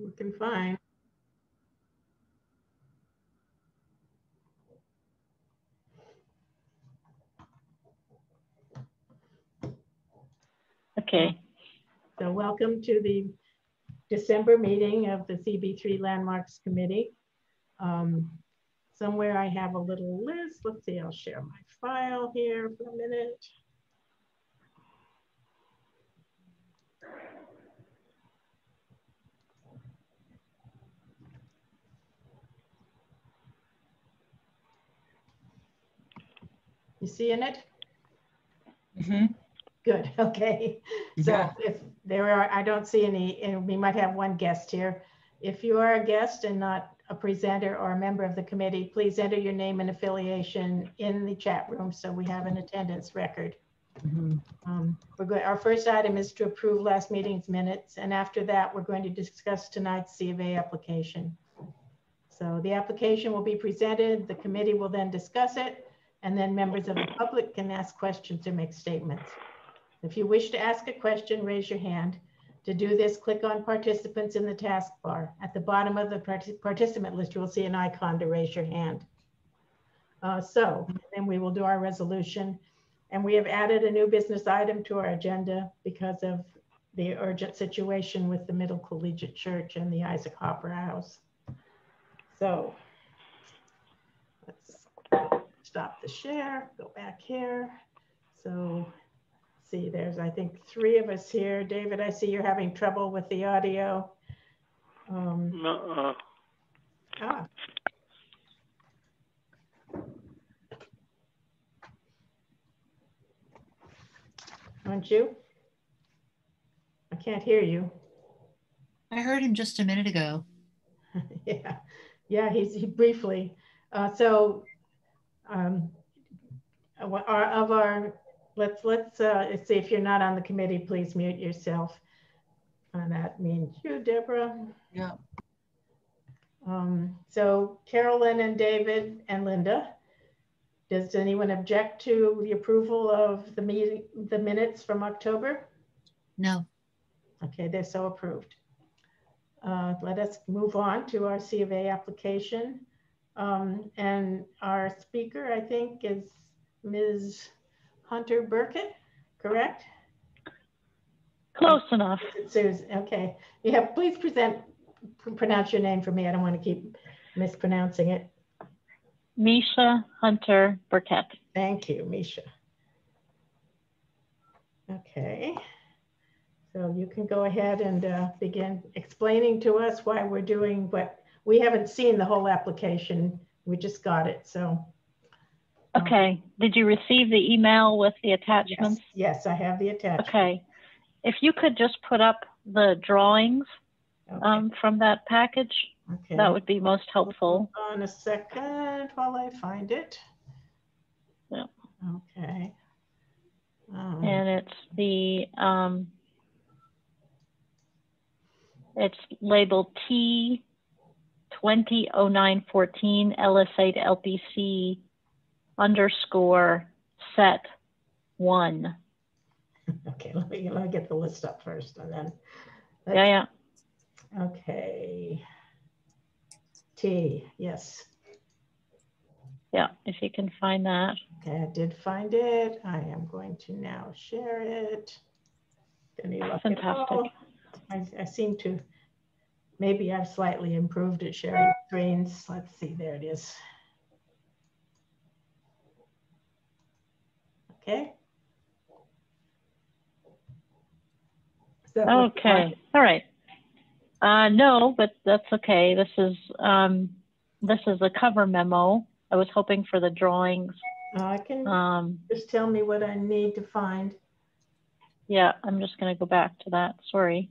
Looking fine. Okay, So welcome to the December meeting of the CB3 Landmarks Committee. Um, Somewhere I have a little list. Let's see, I'll share my file here for a minute. You seeing it? Mhm. Good, okay. So Yeah. if there are, I don't see any, and we might have one guest here. If you are a guest and not a presenter or a member of the committee, please enter your name and affiliation in the chat room so we have an attendance record. Mhm. Um, We're going, our first item is to approve last meeting's minutes, and after that, we're going to discuss tonight's C of A application. So the application will be presented, the committee will then discuss it, and then members of the public can ask questions or make statements. If you wish to ask a question, raise your hand. To do this, click on participants in the taskbar. At the bottom of the partic- participant list, you will see an icon to raise your hand. Uh, So then we will do our resolution. And we have added a new business item to our agenda because of the urgent situation with the Middle Collegiate Church and the Isaac Hopper House. So stop the share, go back here. So see, there's, I think, three of us here. David, I see you're having trouble with the audio. Um, No, uh, ah. Aren't you? I can't hear you. I heard him just a minute ago. yeah, yeah, he's he briefly. Uh, so, um, our, of our, let's let's uh, see if you're not on the committee, please mute yourself. And that means you, Deborah. Yeah. Um, so Carolyn and David and Linda. Does anyone object to the approval of the meeting, the minutes from October? No, Okay, they're so approved. Uh, Let us move on to our C of A application. Um, And our speaker, I think, is Ms. Hunter Burkett, correct? close enough. Susan, okay. Yeah, please present, pronounce your name for me. I don't want to keep mispronouncing it. Meisha Hunter Burkett. Thank you, Meisha. Okay. So you can go ahead and uh, begin explaining to us why we're doing what, we haven't seen the whole application. We just got it, so. um, Okay, did you receive the email with the Yes, attachments? yes, I have the attachment. Okay, if you could just put up the drawings Okay, um, from that package, okay. that would be most helpful. Hold On a second while I find it. Yeah. Okay. Um, And it's the, um, it's labeled T twenty oh nine fourteen LSA to LPC underscore set one. Okay, let me, let me get the list up first and then. Yeah, yeah. Okay. T, yes. Yeah, if you can find that. Okay, I did find it. I am going to now share it. Any luck at all? Fantastic. I, I seem to, maybe I've slightly improved at sharing screens. Let's see, there it is. Okay. Is that what you want? Okay, all right. Uh, no, but that's okay. This is, um, this is a cover memo. I was hoping for the drawings. I can, Um, just tell me what I need to find. yeah, I'm just gonna go back to that, sorry.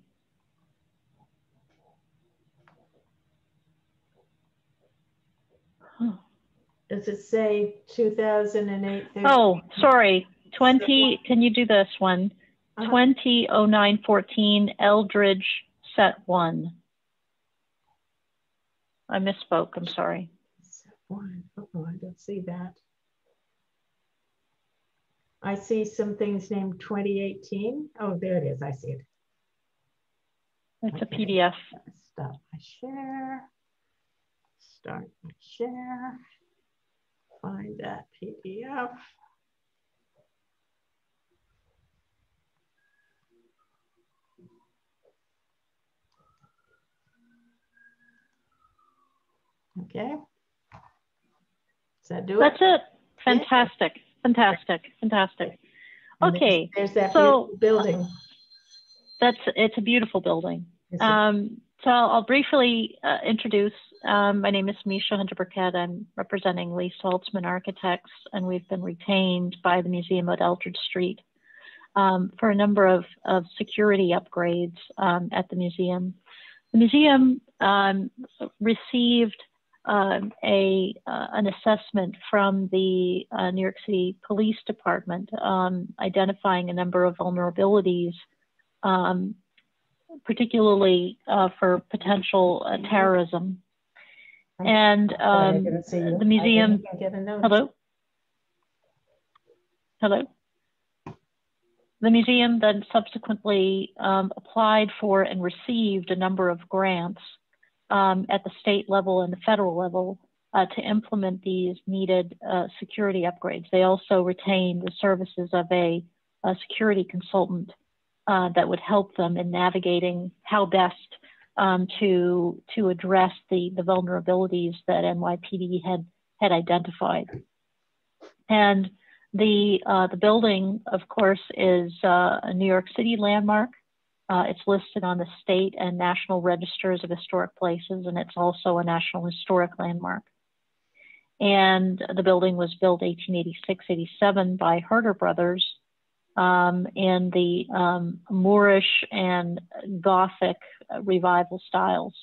Does it say 2008? Oh, sorry, twenty, can you do this one? Uh-huh. Oh nine fourteen Eldridge set one. I misspoke, I'm sorry. One. Oh, I don't see that. I see some things named 2018. Oh, there it is. I see it. It's a PDF. Stop my share. Start my share. Find that PDF. Okay. Does that do it? That's it. Fantastic. Fantastic. Fantastic. There's- Okay. There's that so- beautiful building. That's it's a beautiful building. Um, so I'll briefly uh, introduce. Um, my name is Meisha Hunter Burkett. I'm representing Li Saltzman Architects, and we've been retained by the museum at Eldridge Street um, for a number of, of security upgrades um, at the museum. The museum um, received um, a uh, an assessment from the uh, New York City Police Department um, identifying a number of vulnerabilities um, particularly uh, for potential uh, terrorism. And um, couldn't see you. the museum- I didn't get a notice. hello, hello. The museum then subsequently um, applied for and received a number of grants um, at the state level and the federal level uh, to implement these needed uh, security upgrades. They also retained the services of a, a security consultant uh, that would help them in navigating how best um, to to address the the vulnerabilities that NYPD had had identified. And the uh, the building, of course, is uh, a New York City landmark. Uh, it's listed on the state and national registers of historic places, and it's also a national historic landmark. And the building was built 1886-87 by Herter Brothers um, in the um, Moorish and Gothic revival styles.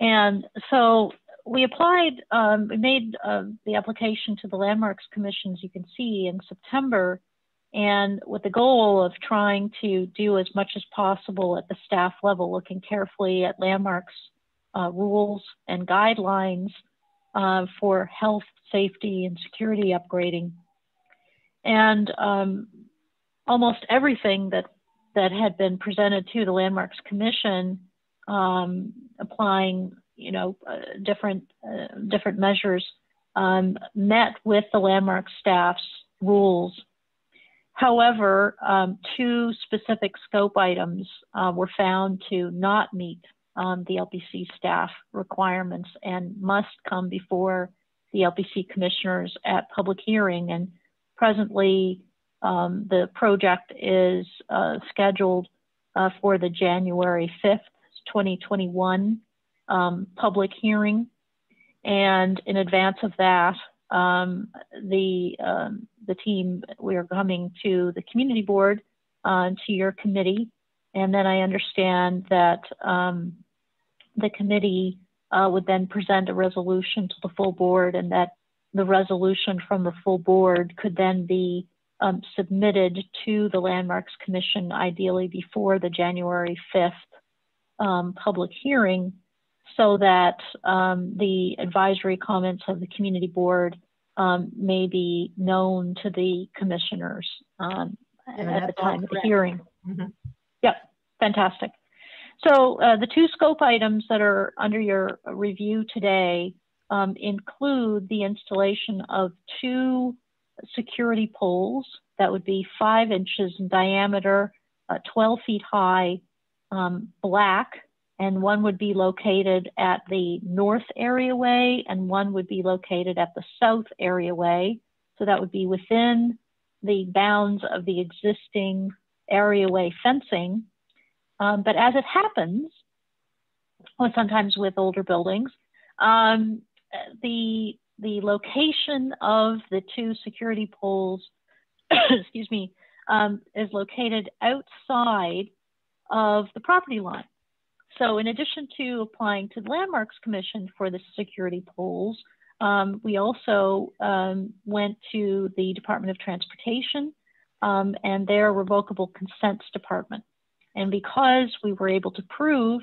And so we applied, um, we made uh, the application to the Landmarks Commission, as you can see, in September, and with the goal of trying to do as much as possible at the staff level, looking carefully at landmarks uh, rules and guidelines uh, for health, safety, and security upgrading. And um, almost everything that that had been presented to the Landmarks Commission, um, applying you know uh, different uh, different measures, um, met with the Landmark staff's rules. However, um, two specific scope items uh, were found to not meet um, the LPC staff requirements and must come before the LPC commissioners at public hearing. And presently, um, the project is uh, scheduled uh, for the January 5th, 2021 um, public hearing. And in advance of that, um, the, um, the team, we are coming to the community board, uh, to your committee. And then I understand that um, the committee uh, would then present a resolution to the full board and that the resolution from the full board could then be um, submitted to the Landmarks Commission, ideally before the January 5th um, public hearing, so that um, the advisory comments of the community board um, may be known to the commissioners um, at the time of the hearing. Mhm. Yep, fantastic. So uh, the two scope items that are under your review today um, include the installation of two security poles that would be five inches in diameter, uh, 12 feet high, um, black, and one would be located at the north areaway and one would be located at the south areaway. So that would be within the bounds of the existing areaway fencing. Um, but as it happens, well, sometimes with older buildings, um, the the location of the two security poles, excuse me, um, is located outside of the property line. So, in addition to applying to the Landmarks Commission for the security poles, um, we also um, went to the Department of Transportation um, and their revocable consents department. And because we were able to prove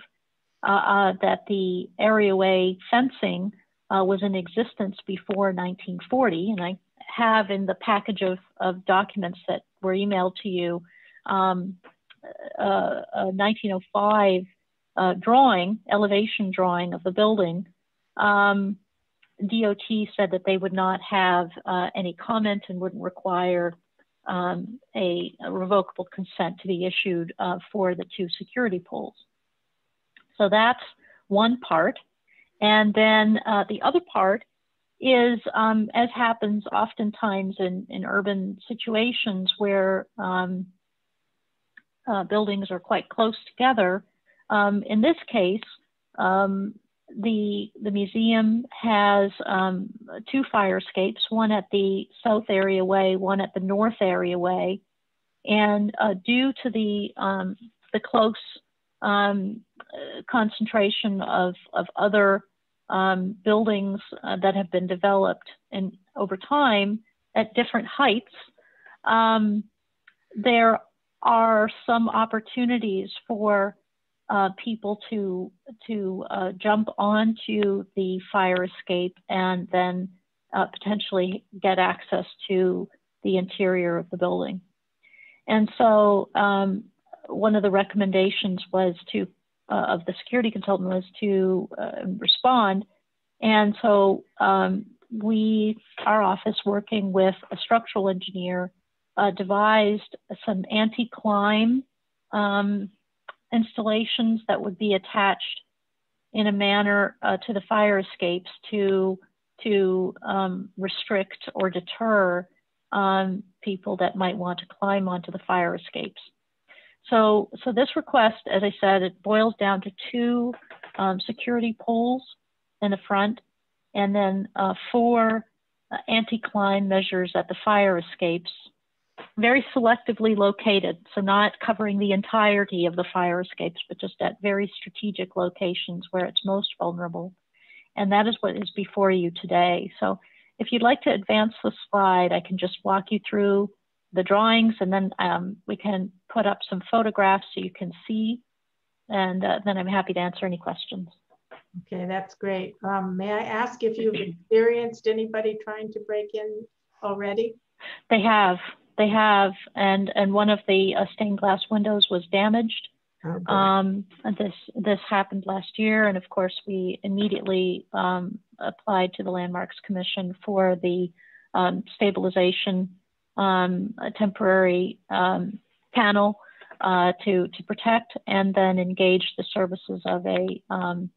uh, uh, that the areaway fencing uh, was in existence before 1940, and I have in the package of, of documents that were emailed to you um, uh, a 1905 uh, drawing, elevation drawing of the building, um, DOT said that they would not have uh, any comment and wouldn't require um, a, a, revocable consent to be issued uh, for the two security poles. So that's one part. And then uh, the other part is, um, as happens oftentimes in, in urban situations where um, uh, buildings are quite close together, um, in this case, um, the the museum has um, two fire escapes, one at the south area way, one at the north area way, and uh, due to the um, the close um, concentration of of other um, buildings uh, that have been developed and over time at different heights, um, there are some opportunities for uh, people to to uh, jump onto the fire escape and then uh, potentially get access to the interior of the building. And so um, one of the recommendations was to uh, of the security consultant was to uh, respond. And so um, we, our office, working with a structural engineer, uh, devised some anti-climb um, installations that would be attached in a manner uh, to the fire escapes to to um, restrict or deter um, people that might want to climb onto the fire escapes. So, so this request, as I said, it boils down to two um, security poles in the front and then uh, four uh, anti-climb measures at the fire escapes very selectively located, so not covering the entirety of the fire escapes, but just at very strategic locations where it's most vulnerable. And that is what is before you today. So if you'd like to advance the slide, I can just walk you through the drawings and then um, we can put up some photographs so you can see. And uh, then I'm happy to answer any questions. Okay, that's great. Um, may I ask if you've experienced anybody trying to break in already? They have they have, and and one of the uh, stained glass windows was damaged. Oh, um, this this happened last year, and of course we immediately um, applied to the Landmarks Commission for the um, stabilization um, a temporary um, panel uh, to to protect, and then engage the services of a um,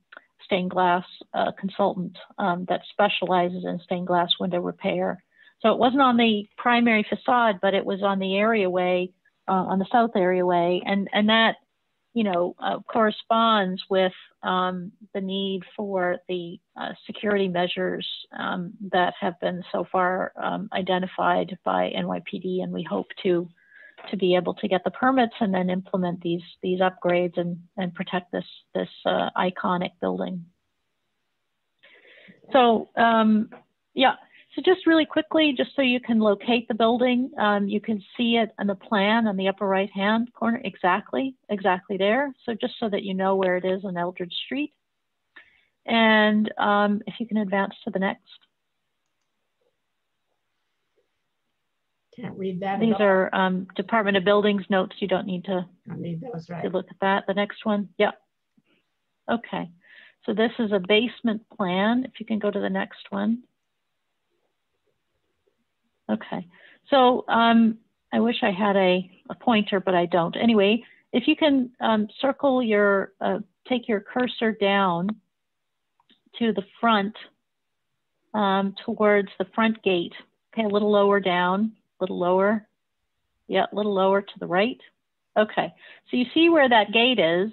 stained glass uh, consultant that specializes in stained glass window repair. So it wasn't on the primary facade, but it was on the areaway, uh, on the south areaway, and and that, you know, uh, corresponds with um, the need for the uh, security measures um, that have been so far um, identified by NYPD, and we hope to to be able to get the permits and then implement these these upgrades and and protect this this uh, iconic building. So um, yeah, so just really quickly, just so you can locate the building, um, you can see it on the plan on the upper right hand corner, exactly, exactly there. So just so that you know where it is on Eldridge Street. And um, if you can advance to the next. Can't read that. These are um, Department of Buildings notes. You don't need to, I need those, right. to look at that. The next one, yeah. Okay, so this is a basement plan. If you can go to the next one. Okay. So um, I wish I had a, a, pointer, but I don't. Anyway, if you can um, circle your, uh, take your cursor down to the front, um, towards the front gate. Okay, a little lower down, a little lower. Yeah, a little lower to the right. Okay, so you see where that gate is.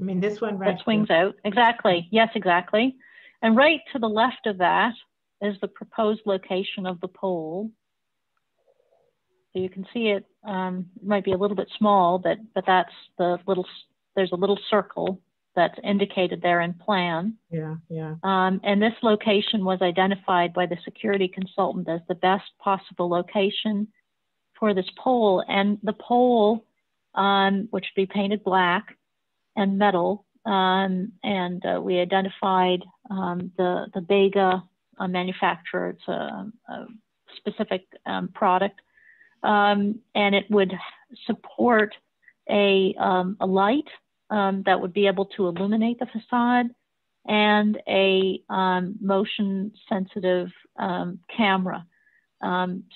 I mean, this one right That swings there. out. Exactly. Yes, exactly. And right to the left of that is the proposed location of the pole. So you can see it, um, it might be a little bit small, but, but that's the little, there's a little circle that's indicated there in plan. Yeah, yeah. Um, and this location was identified by the security consultant as the best possible location for this pole. And the pole, um, which would be painted black and metal, um, and uh, we identified um, the, the Bega a manufacturer. It's a, a specific um, product, um, and it would support a, um, a light um, that would be able to illuminate the facade and a um, motion sensitive camera.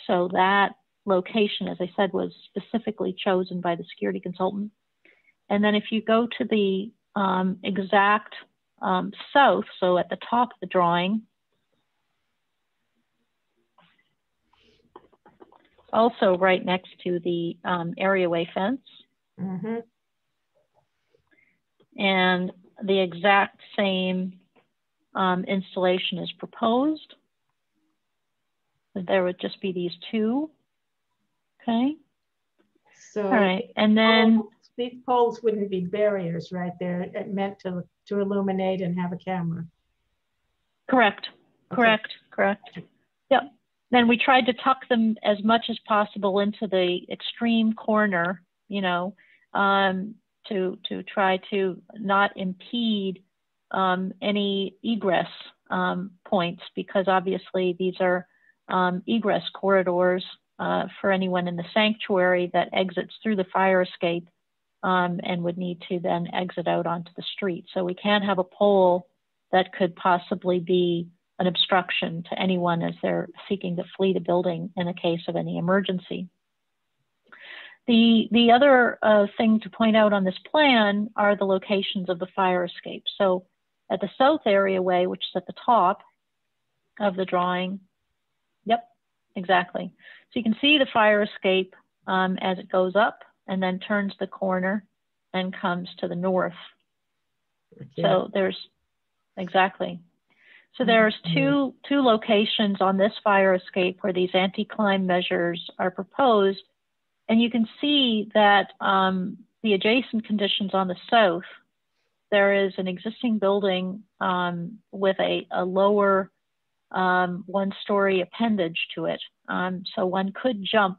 So that location, as I said, was specifically chosen by the security consultant. And then if you go to the exact um, south, so at the top of the drawing, also right next to the um, areaway fence. Mhm. And the exact same um, installation is proposed. There would just be these two. Okay. So. All right. And then, poles- These poles wouldn't be barriers, right? They're uh, meant to, to illuminate and have a camera. correct, Okay. correct, correct. Yep. Then we tried to tuck them as much as possible into the extreme corner, you know, um, to to try to not impede um, any egress um, points because obviously these are um, egress corridors uh, for anyone in the sanctuary that exits through the fire escape um, and would need to then exit out onto the street. So we can't have a pole that could possibly be an obstruction to anyone as they're seeking to flee the building in a case of any emergency. The, the other uh, thing to point out on this plan are the locations of the fire escape. So at the south areaway, which is at the top of the drawing, yep, exactly. So you can see the fire escape um, as it goes up and then turns the corner and comes to the north. Okay. So there's exactly. So there's two two locations on this fire escape where these anti-climb measures are proposed, and you can see that um, the adjacent conditions on the south, there is an existing building um, with a, a lower um, one-story appendage to it. Um, so one could jump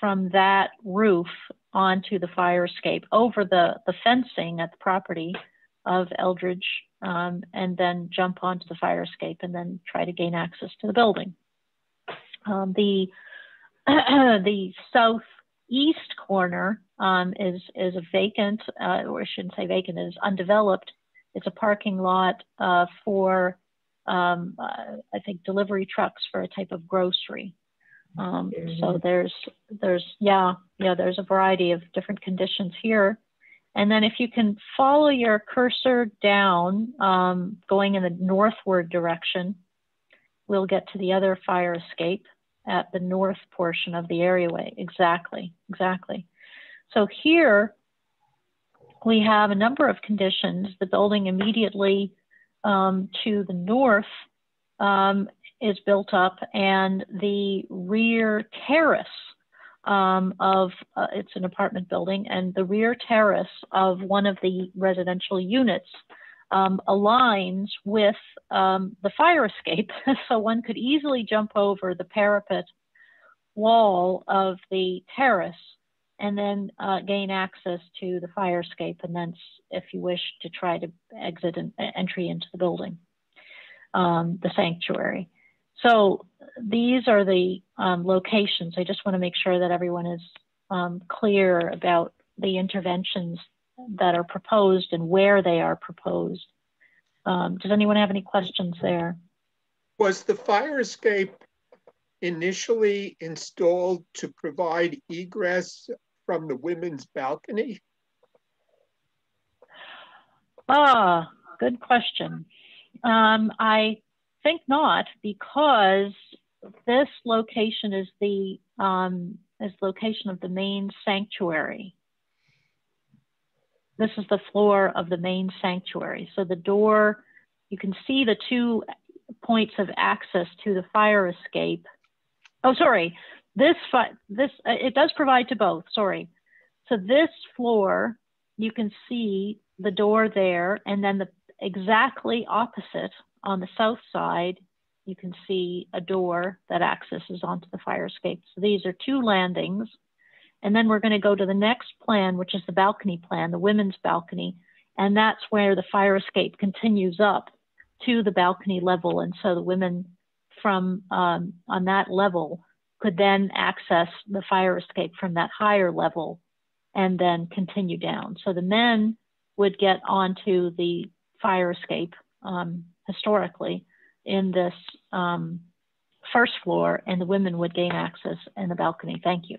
from that roof onto the fire escape over the, the fencing at the property of Eldridge um, and then jump onto the fire escape and then try to gain access to the building. Um, the the southeast corner um, is is a vacant, uh, or I shouldn't say vacant, is undeveloped. It's a parking lot uh, for um, uh, I think delivery trucks for a type of grocery. Um, so there's there's yeah yeah there's a variety of different conditions here. And then if you can follow your cursor down, um, going in the northward direction, we'll get to the other fire escape at the north portion of the areaway. Exactly, exactly. So here we have a number of conditions. The building immediately um, to the north um, is built up and the rear terrace um, of uh, it's an apartment building, and the rear terrace of one of the residential units um, aligns with um, the fire escape, so one could easily jump over the parapet wall of the terrace and then uh, gain access to the fire escape, and then, if you wish, to try to exit and entry into the building, um, the sanctuary. So these are the um, locations. I just want to make sure that everyone is um, clear about the interventions that are proposed and where they are proposed. Um, does anyone have any questions there? Was the fire escape initially installed to provide egress from the women's balcony? Ah, good question. Um, I think not because this location is the um, is location of the main sanctuary. This is the floor of the main sanctuary. So the door, you can see the two points of access to the fire escape. Oh, sorry. This this uh, it does provide to both. Sorry. So this floor, you can see the door there, and then the exactly opposite on the south side, you can see a door that accesses onto the fire escape. So these are two landings. And then we're going to go to the next plan, which is the balcony plan, the women's balcony. And that's where the fire escape continues up to the balcony level. And so the women from um, on that level could then access the fire escape from that higher level and then continue down. So the men would get onto the fire escape um, historically in this um, first floor, and the women would gain access in the balcony. Thank you.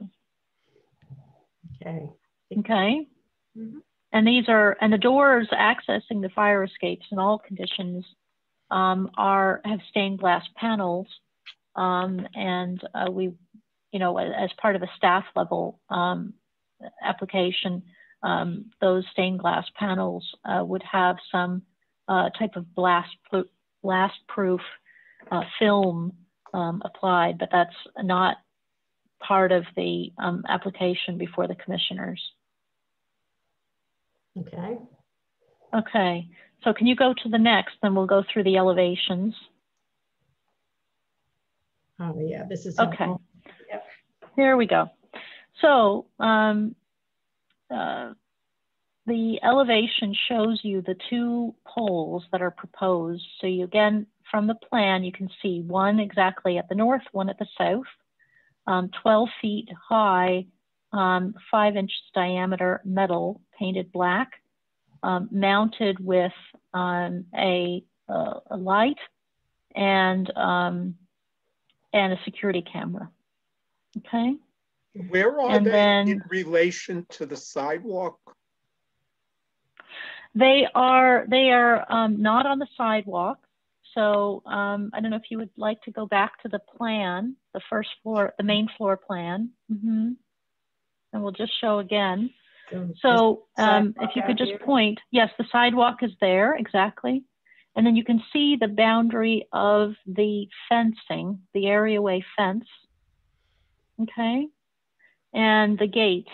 Okay. Okay. Mhm. And these are, and the doors accessing the fire escapes in all conditions um, are have stained glass panels, um, and uh, we, you know, as part of a staff level um, application, um, those stained glass panels uh, would have some uh, type of blast blast proof uh, film um, applied, but that's not part of the um, application before the commissioners. Okay. Okay, so can you go to the next, then we'll go through the elevations. Oh, yeah, this is. Okay. helpful. Here we go. So um, uh, the elevation shows you the two poles that are proposed. So you again, from the plan, you can see one exactly at the north, one at the south, um, 12 feet high, um, five inches diameter metal painted black, um, mounted with um, a, uh, a light and, um, and a security camera. Okay. Where are And they then- in relation to the sidewalk? They are they are um, not on the sidewalk. So um, I don't know if you would like to go back to the plan, the first floor, the main floor plan, hmm and we'll just show again. So um, if you could just point, yes, the sidewalk is there exactly, and then you can see the boundary of the fencing, the areaway fence, okay, and the gates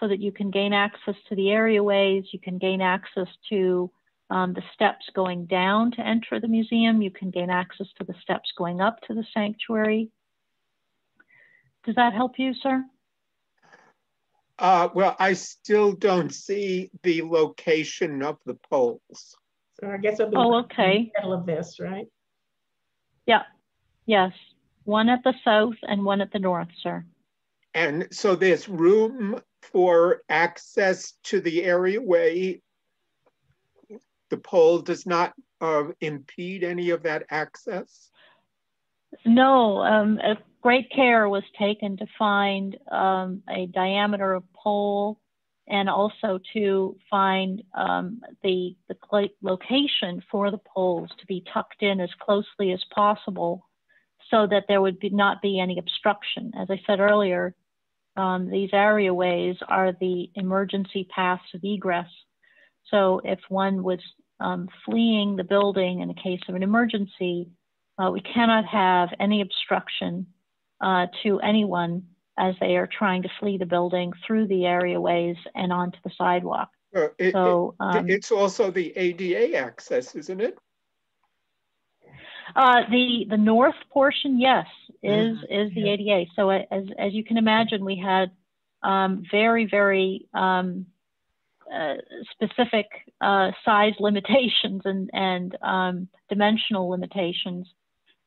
so that you can gain access to the areaways, you can gain access to um, the steps going down to enter the museum, you can gain access to the steps going up to the sanctuary. Does that help you, sir? Uh, well, I still don't see the location of the poles. So I guess it'll be. Oh, in the okay. Middle of this, right? Yeah, yes, one at the south and one at the north, sir. And so there's room for access to the areaway. The pole does not uh, impede any of that access. No, um, great care was taken to find um, a diameter of pole and also to find um, the, the location for the poles to be tucked in as closely as possible so that there would be, not be any obstruction. As I said earlier, um, these areaways are the emergency paths of egress. So if one was um, fleeing the building in the case of an emergency, uh, we cannot have any obstruction uh, to anyone as they are trying to flee the building through the areaways and onto the sidewalk. Uh, it- it- So um, it's also the ADA access, isn't it? Uh, the the north portion, yes, is is the. ADA. So as as you can imagine, we had um, very very um, uh, specific uh, size limitations and and um, dimensional limitations,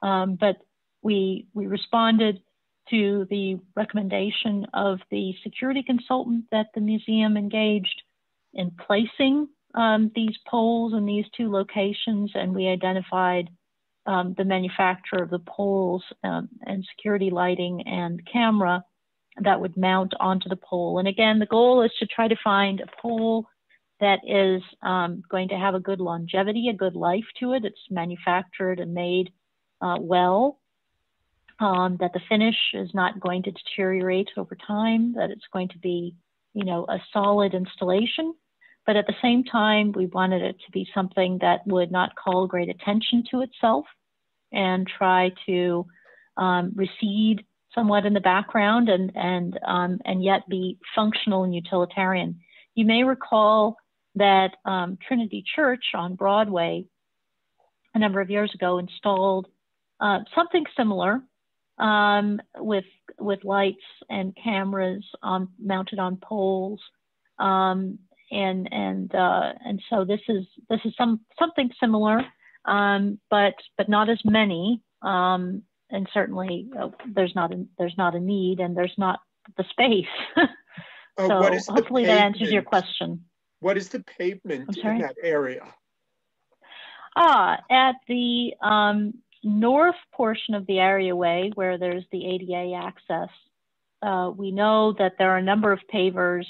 um, but we we responded to the recommendation of the security consultant that the museum engaged in placing um, these poles in these two locations, and we identified um, the manufacturer of the poles um, and security lighting and camera that would mount onto the pole. And again, the goal is to try to find a pole that is um, going to have a good longevity, a good life to it. It's manufactured and made uh, well, um, that the finish is not going to deteriorate over time, that it's going to be, you know, a solid installation. But at the same time, we wanted it to be something that would not call great attention to itself and try to um, recede somewhat in the background and and um, and yet be functional and utilitarian. You may recall that um, Trinity Church on Broadway a number of years ago installed uh, something similar um, with with lights and cameras on, mounted on poles. Um, and and uh, and so this is this is some something similar, um, but but not as many. Um, and certainly uh, there's not a, there's not a need, and there's not the space Uh, So what is the hopefully that answers your question. What is the pavement in that area? Ah, at the um, north portion of the areaway where there's the ADA access, uh, we know that there are a number of pavers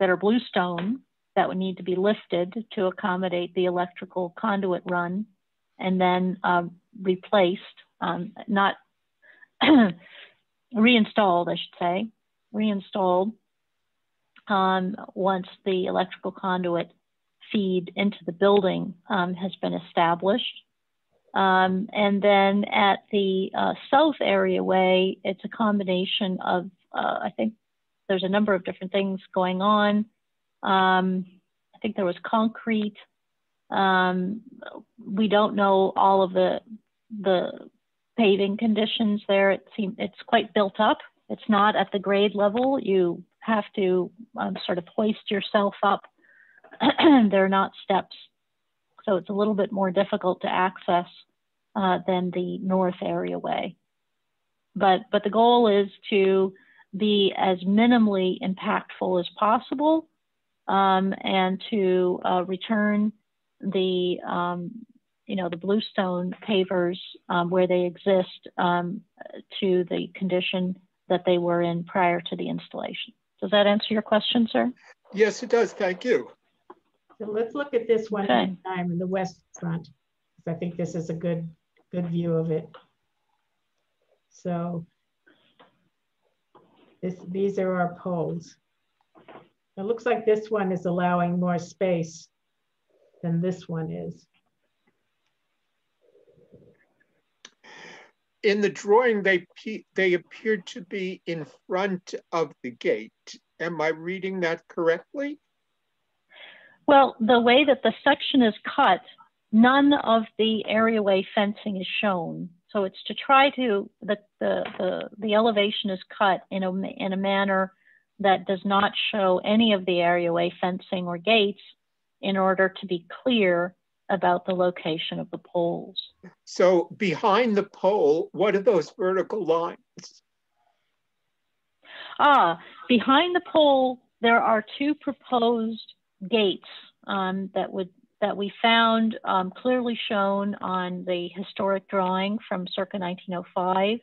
that are bluestone that would need to be lifted to accommodate the electrical conduit run and then um, replaced, um, not reinstalled, I should say, reinstalled um, once the electrical conduit feed into the building um, has been established. Um, and then at the uh, south areaway, it's a combination of, uh, I think there's a number of different things going on. Um, I think there was concrete. Um, we don't know all of the the paving conditions there. It seems it's quite built up. It's not at the grade level. You have to um, sort of hoist yourself up. They're not steps, so it's a little bit more difficult to access uh, than the north areaway. But but the goal is to be as minimally impactful as possible um, and to uh, return the um, you know the bluestone pavers um, where they exist um, to the condition that they were in prior to the installation. Does that answer your question, sir? Yes, it does. Thank you. So let's look at this one at Okay. a time in the west front. I think this is a good, good view of it. So this, these are our poles. It looks like this one is allowing more space than this one is. In the drawing, they pe- they appeared to be in front of the gate. Am I reading that correctly? Well, the way that the section is cut, none of the areaway fencing is shown. So it's to try to, the, the, the, the elevation is cut in a, in a manner that does not show any of the areaway fencing or gates in order to be clear about the location of the poles. So behind the pole, what are those vertical lines? Ah, behind the pole, there are two proposed gates um, that would that we found um, clearly shown on the historic drawing from circa 1905,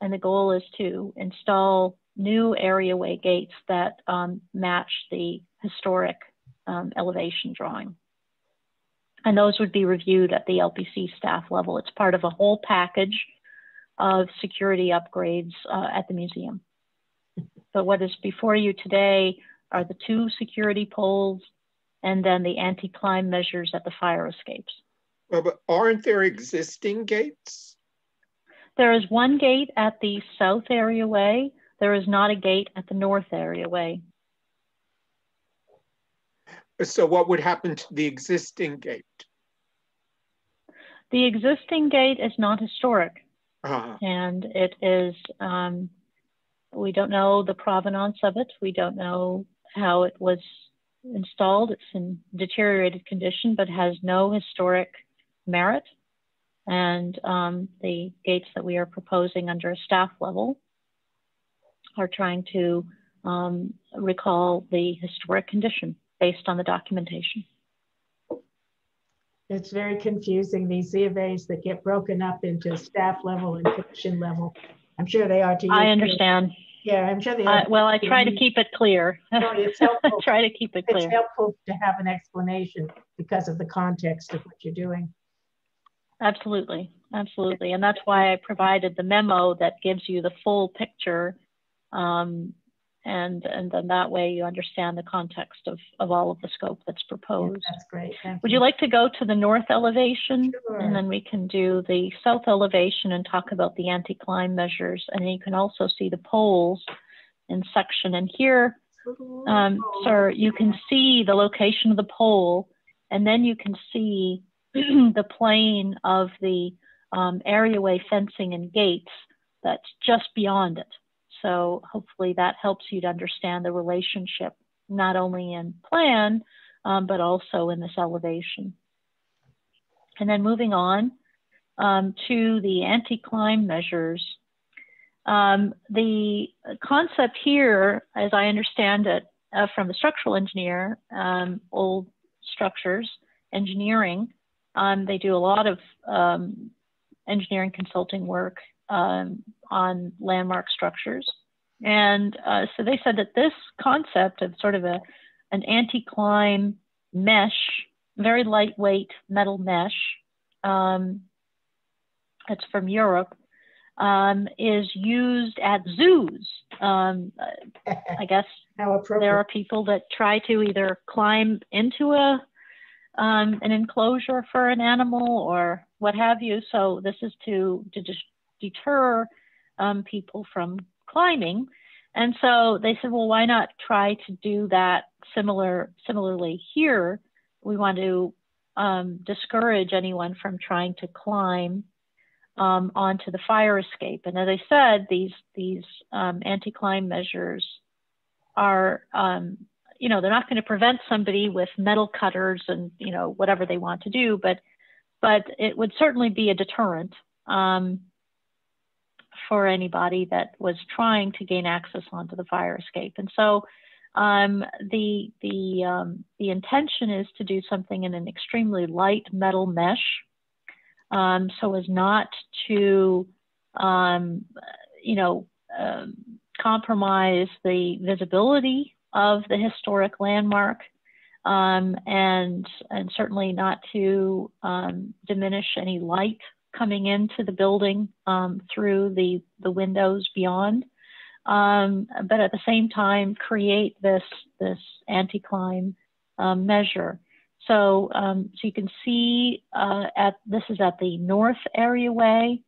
and the goal is to install new areaway gates that um, match the historic um, elevation drawing. And those would be reviewed at the LPC staff level. It's part of a whole package of security upgrades uh, at the museum. But what is before you today are the two security poles and then the anti-climb measures at the fire escapes. Well, but aren't there existing gates? There is one gate at the south areaway. There is not a gate at the north area way. So what would happen to the existing gate? The existing gate is not historic Uh, and it is, um, we don't know the provenance of it. We don't know how it was installed. It's in deteriorated condition, but has no historic merit. And um, the gates that we are proposing under a staff level are trying to um, recall the historic condition based on the documentation. It's very confusing, these As that get broken up into staff level and commission level. I'm sure they are to you. I too. understand. Yeah, I'm sure they are. well, I try to keep it clear. No, it's helpful. try to keep it clear. It's helpful to have an explanation because of the context of what you're doing. Absolutely, absolutely. And that's why I provided the memo that gives you the full picture. Um, and, and then that way you understand the context of, of all of the scope that's Yeah, proposed. That's great. Thank Would you like to go to the north elevation? Sure. And then we can do the south elevation and talk about the anti-climb measures. And you can also see the poles in section. And here, um, sir, you can see the location of the pole, and then you can see the plane of the um, areaway fencing and gates that's just beyond it. So hopefully that helps you to understand the relationship, not only in plan, um, but also in this elevation. And then moving on um, to the anti-climb measures. Um, the concept here, as I understand it, uh, from the structural engineer, um, old structures, engineering. Um, they do a lot of um, engineering consulting work um, on landmark structures. And uh, so they said that this concept of sort of a, an anti-climb mesh, very lightweight metal mesh, um, it's from Europe, um, is used at zoos. Um, I guess How there are people that try to either climb into a um, an enclosure for an animal or what have you. So this is to to just deter um, people from climbing. And so they said, well, why not try to do that similar similarly here? We want to um, discourage anyone from trying to climb um, onto the fire escape. And as I said, these these um, anti-climb measures are, um, you know, they're not going to prevent somebody with metal cutters and you know whatever they want to do, but but it would certainly be a deterrent um, for anybody that was trying to gain access onto the fire escape. And so um, the the um, the intention is to do something in an extremely light metal mesh um, so as not to, um, you know, um, compromise the visibility of the historic landmark, um, and and certainly not to um, diminish any light coming into the building um, through the the windows beyond. but at the same time, create this this anti-climb measure. So, um, so you can see uh, at this is at the north areaway,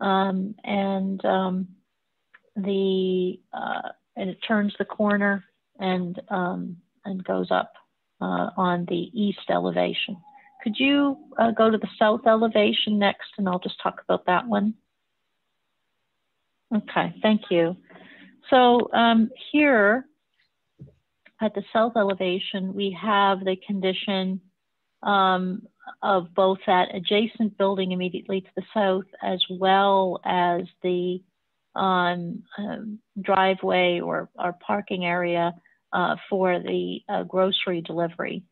um, and um, the uh, and it turns the corner and um, and goes up uh, on the east elevation. Could you uh, go to the south elevation next, and I'll just talk about that one. Okay, thank you. So um, here at the south elevation, we have the condition um, of both that adjacent building immediately to the south as well as the um, um, driveway or, or, parking area uh, for the uh, grocery delivery.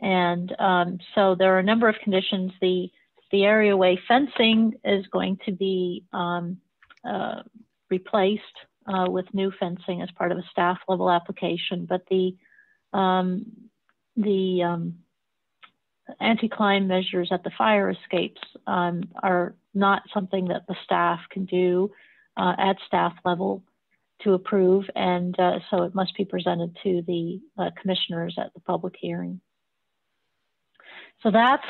And um, so there are a number of conditions. The, the areaway fencing is going to be um, uh, replaced uh, with new fencing as part of a staff level application, but the um, the um, anti-climb measures at the fire escapes um, are not something that the staff can do uh, at staff level to approve, and uh, so it must be presented to the uh, commissioners at the public hearing. So that's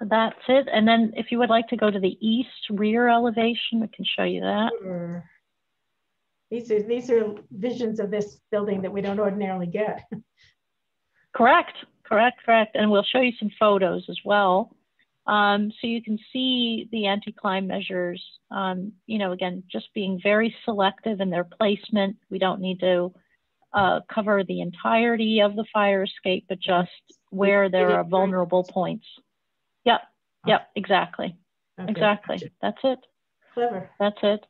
that's it. And then if you would like to go to the east rear elevation, I can show you that. Sure. These are these are visions of this building that we don't ordinarily get. Correct, correct, correct. And we'll show you some photos as well. Um, so you can see the anti-climb measures, um, you know, again, just being very selective in their placement. We don't need to uh, cover the entirety of the fire escape, but just where there are vulnerable points. Yep, yep, exactly. Okay. Exactly. That's it. Clever. That's it.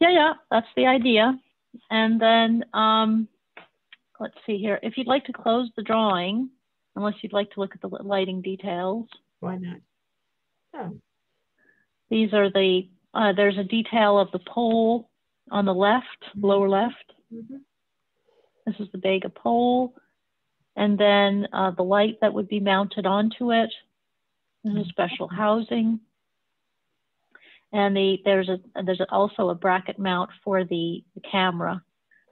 Yeah, yeah, that's the idea. And then, um, let's see here. If you'd like to close the drawing, unless you'd like to look at the lighting details. Why not? Oh. These are the, uh, there's a detail of the pole on the left, lower left. Mm -hmm. This is the Bega pole. And then uh, the light that would be mounted onto it. Is mm-hmm. special housing. And the, there's a there's also a bracket mount for the, the camera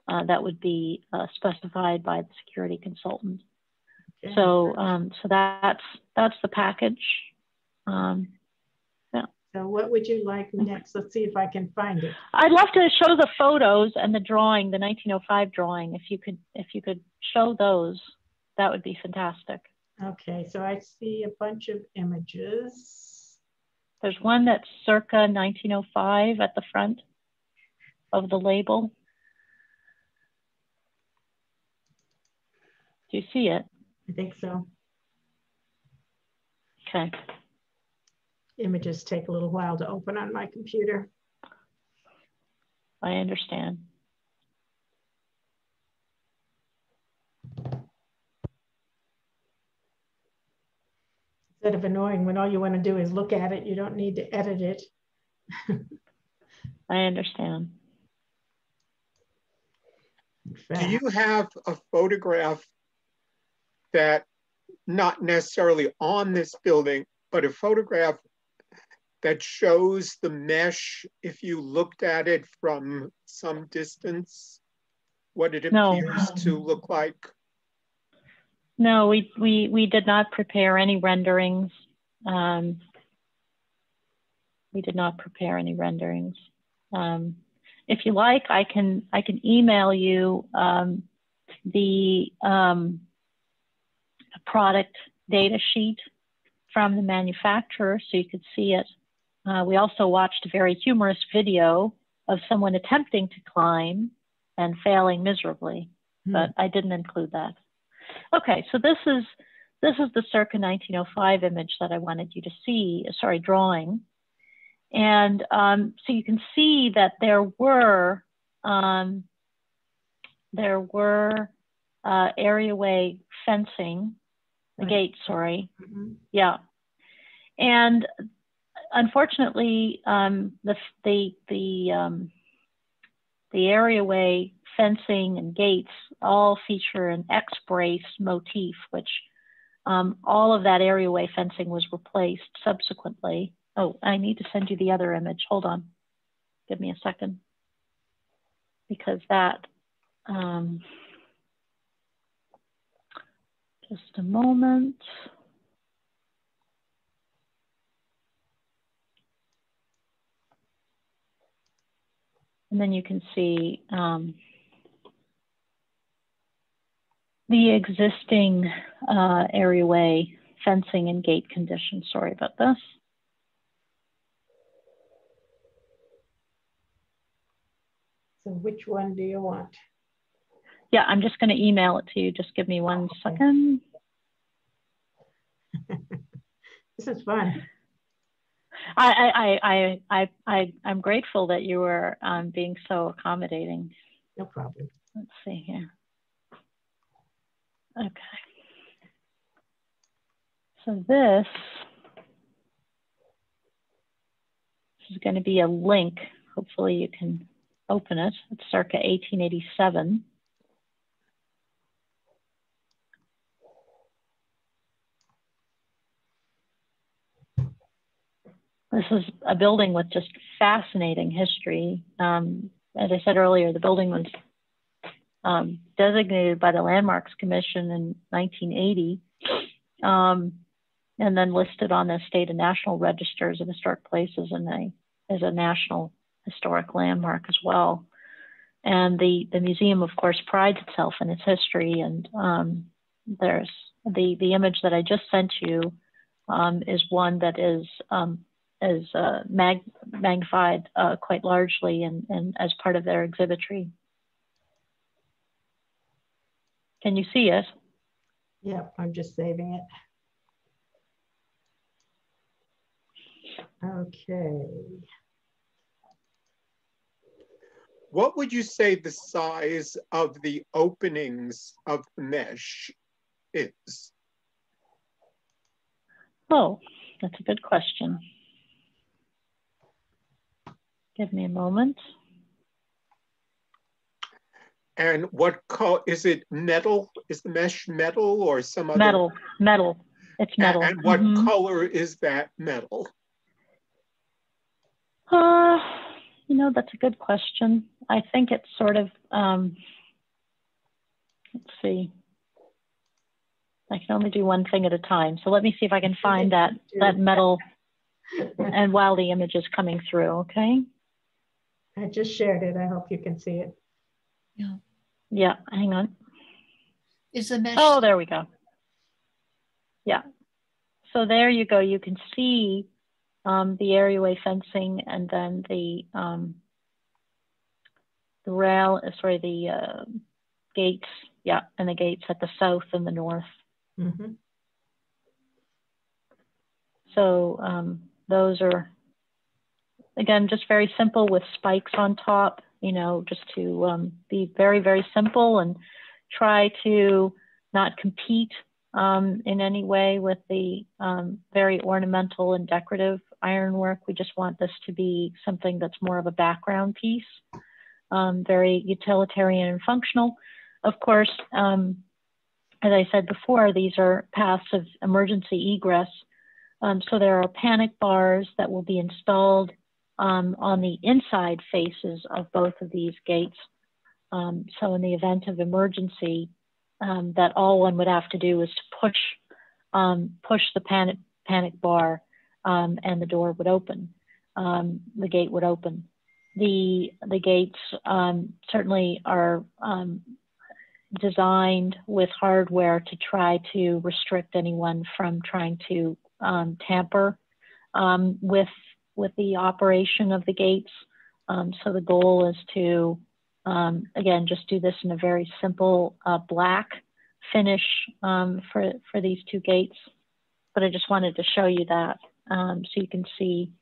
uh, that would be uh, specified by the security consultant. Okay. So, um, so that's that's the package. Um, yeah. So, what would you like next? Let's see if I can find it. I'd love to show the photos and the drawing, the 1905 drawing. If you could, if you could show those, that would be fantastic. Okay, so I see a bunch of images. There's one that's circa 1905 at the front of the label. Do you see it? I think so. Okay. Images take a little while to open on my computer. I understand. Instead of annoying when all you want to do is look at it, you don't need to edit it. I understand. Do you have a photograph that not necessarily on this building, but a photograph that shows the mesh if you looked at it from some distance, what it No. appears to look like? No, we, we, we did not prepare any renderings. Um, we did not prepare any renderings. Um, if you like, I can, I can email you um, the um, product data sheet from the manufacturer so you could see it. Uh, we also watched a very humorous video of someone attempting to climb and failing miserably, Hmm. but I didn't include that. Okay, so this is this is the circa 1905 image that I wanted you to see, sorry, drawing. And um, so you can see that there were um, there were uh, areaway fencing, the Right. gate, sorry, Mhm. yeah. And unfortunately, um, the the the um, the areaway fencing and gates all feature an X brace motif, which um, all of that areaway fencing was replaced subsequently. Oh, I need to send you the other image. Hold on. Give me a second. Because that, um, just a moment. And then you can see um, the existing uh, areaway fencing and gate conditions. Sorry about this. So which one do you want? Yeah, I'm just going to email it to you. Just give me one Okay. second. This is fun. I, I, I, I, I, I, I'm grateful that you were um, being so accommodating. No problem. Let's see here. Okay. So this, this is going to be a link. Hopefully you can open it. It's circa 1887. This is a building with just fascinating history. Um, as I said earlier, the building was um, designated by the Landmarks Commission in 1980, um, and then listed on the state and national registers of historic places and a, as a national historic landmark as well. And the, the museum, of course, prides itself in its history. And um, there's the, the image that I just sent you um, is one that is um, is uh, mag magnified uh, quite largely and, and as part of their exhibitry. Can you see it? Yep, I'm just saving it. Okay. What would you say the size of the openings of the mesh is? Oh, that's a good question. Give me a moment. And what color, is it metal? Is the mesh metal or some other? Metal, metal. It's metal. And what Mhm. color is that metal? Uh, you know, that's a good question. I think it's sort of, um, let's see. I can only do one thing at a time. So let me see if I can find that, that metal and while the image is coming through, okay? I just shared it. I hope you can see it. Yeah. Yeah, hang on. Is the mesh? Oh, there we go. Yeah. So there you go. You can see um, the areaway fencing and then the um, the rail, uh, sorry, the uh, gates. Yeah, and the gates at the south and the north. Mhm. So um, those are, again, just very simple with spikes on top, you know, just to um, be very, very simple and try to not compete um, in any way with the um, very ornamental and decorative ironwork. We just want this to be something that's more of a background piece, um, very utilitarian and functional. Of course, um, as I said before, these are paths of emergency egress. Um, so there are panic bars that will be installed um, on the inside faces of both of these gates. Um, so in the event of emergency, um, that all one would have to do is to push um, push the panic panic bar, um, and the door would open. Um, the gate would open. The the gates certainly are designed with hardware to try to restrict anyone from trying to tamper um, with with the operation of the gates. Um, so the goal is to um, again just do this in a very simple uh, black finish um, for for these two gates. But I just wanted to show you that um, so you can see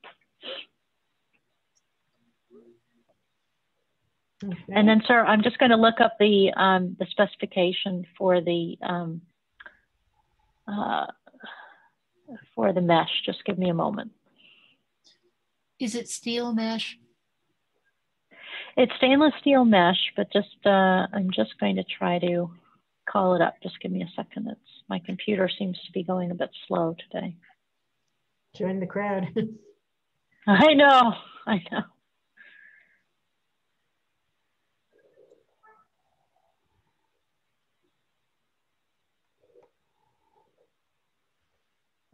Okay. And then, sir, I'm just going to look up the um, the specification for the um, uh, for the mesh. Just give me a moment. Is it steel mesh? It's stainless steel mesh, but just uh, I'm just going to try to call it up. Just give me a second. It's my computer seems to be going a bit slow today. Join the crowd. I know. I know.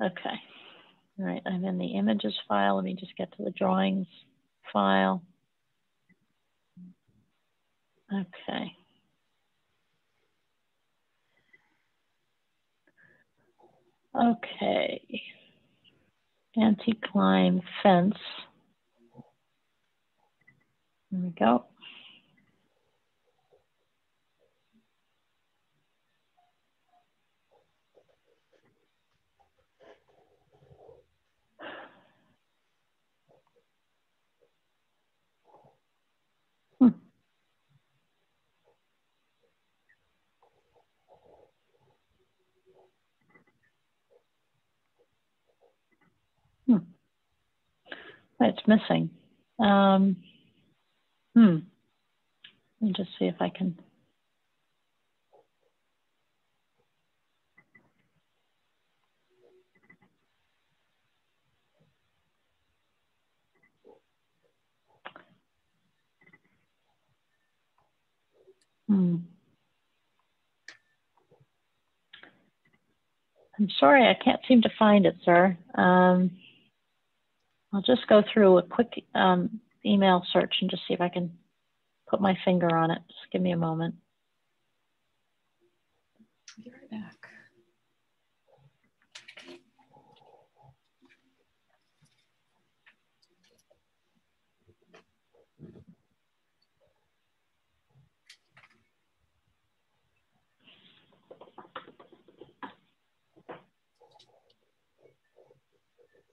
Okay. All right, I'm in the images file. Let me just get to the drawings file. Okay. Okay. Anti-climb fence. There we go. It's missing. Um, hmm. Let me just see if I can. Hmm. I'm sorry, I can't seem to find it, sir. Um, I'll just go through a quick um, email search and just see if I can put my finger on it. Just give me a moment. Be right back.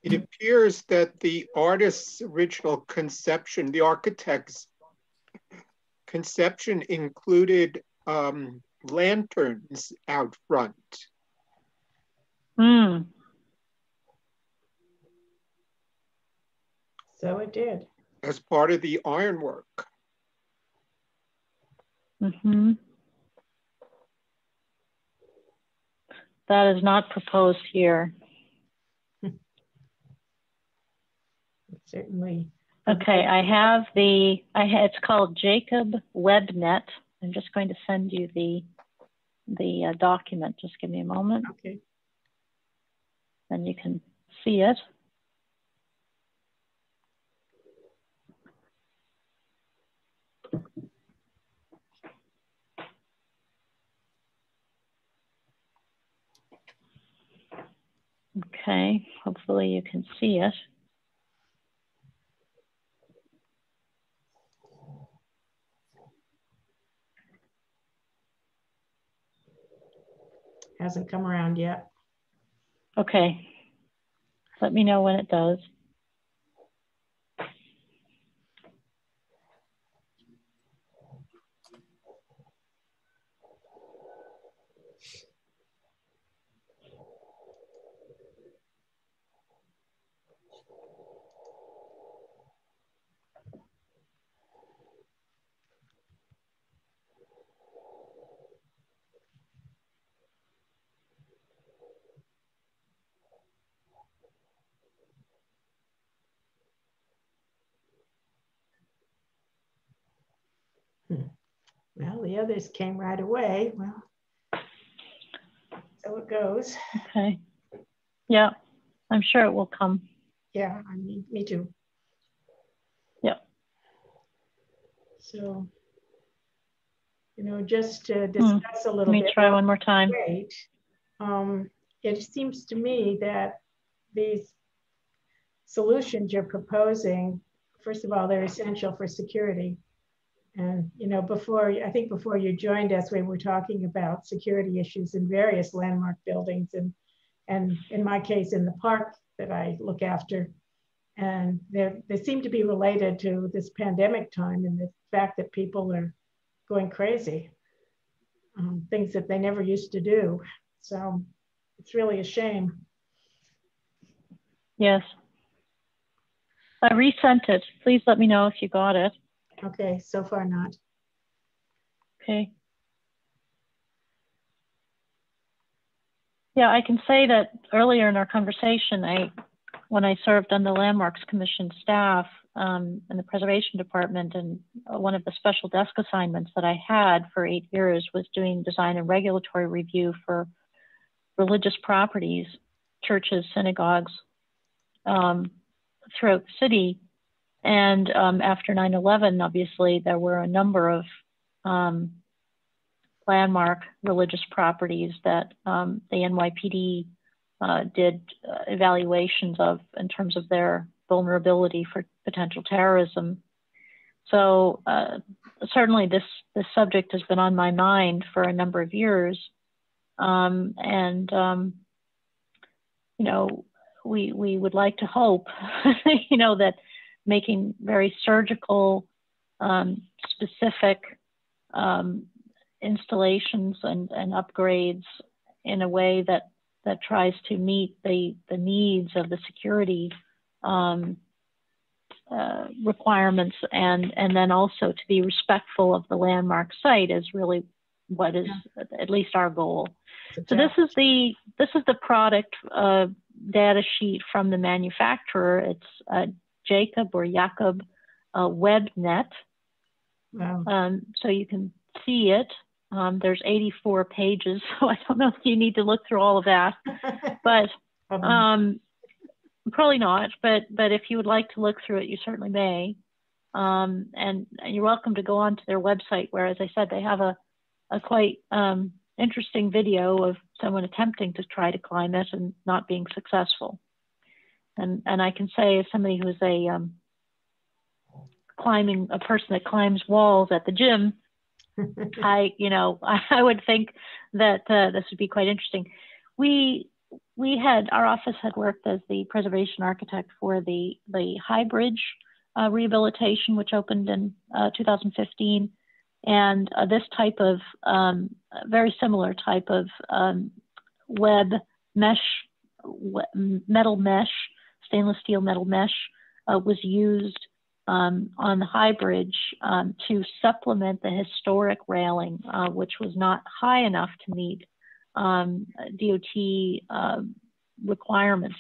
It appears that the artist's original conception, the architect's conception included um, lanterns out front. Hmm. So it did. As part of the ironwork. Mm-hmm. That is not proposed here. Certainly. Okay, I have the, I ha, it's called Jakob WebNet. I'm just going to send you the, the uh, document. Just give me a moment. Okay. And you can see it. Okay, hopefully you can see it. Hasn't come around yet. Okay. Let me know when it does. Well, the others came right away. Well, so it goes. Okay. Yeah, I'm sure it will come. Yeah, I mean, me too. Yeah. So, you know, just to discuss a little Let me bit. try one more time. Great. Um, it seems to me that these solutions you're proposing, first of all, they're essential for security. And, you know, before, I think before you joined us, we were talking about security issues in various landmark buildings and, and in my case, in the park that I look after. And they they seem to be related to this pandemic time and the fact that people are going crazy, um, things that they never used to do. So it's really a shame. Yes. I resent it. Please let me know if you got it. Okay, so far not. Okay. Yeah, I can say that earlier in our conversation, I, when I served on the Landmarks Commission staff um, in the Preservation Department, and one of the special desk assignments that I had for eight years was doing design and regulatory review for religious properties, churches, synagogues um, throughout the city. And um, after 9 11, obviously, there were a number of um, landmark religious properties that um, the NYPD uh, did uh, evaluations of in terms of their vulnerability for potential terrorism. So uh, certainly this this subject has been on my mind for a number of years, um, and um, you know we we would like to hope you know that making very surgical, um, specific um, installations and, and upgrades in a way that that tries to meet the the needs of the security um, uh, requirements and and then also to be respectful of the landmark site is really what is at least our goal. So this is the this is the product uh, data sheet from the manufacturer. It's uh, Jakob or Jakob uh, WebNet. Wow. Um, so you can see it. Um, there's 84 pages, so I don't know if you need to look through all of that, but um, probably not. But but if you would like to look through it, you certainly may. Um, and, and, you're welcome to go on to their website, where, as I said, they have a a quite um, interesting video of someone attempting to try to climb it and not being successful. And and I can say, as somebody who's a um, climbing a person that climbs walls at the gym, I, you know, I would think that uh, this would be quite interesting. We we had our office had worked as the preservation architect for the the High Bridge uh, rehabilitation, which opened in uh, 2015, and uh, this type of um, very similar type of um, web mesh, metal mesh, stainless steel metal mesh uh, was used um, on the High Bridge um, to supplement the historic railing, uh, which was not high enough to meet um, DOT uh, requirements.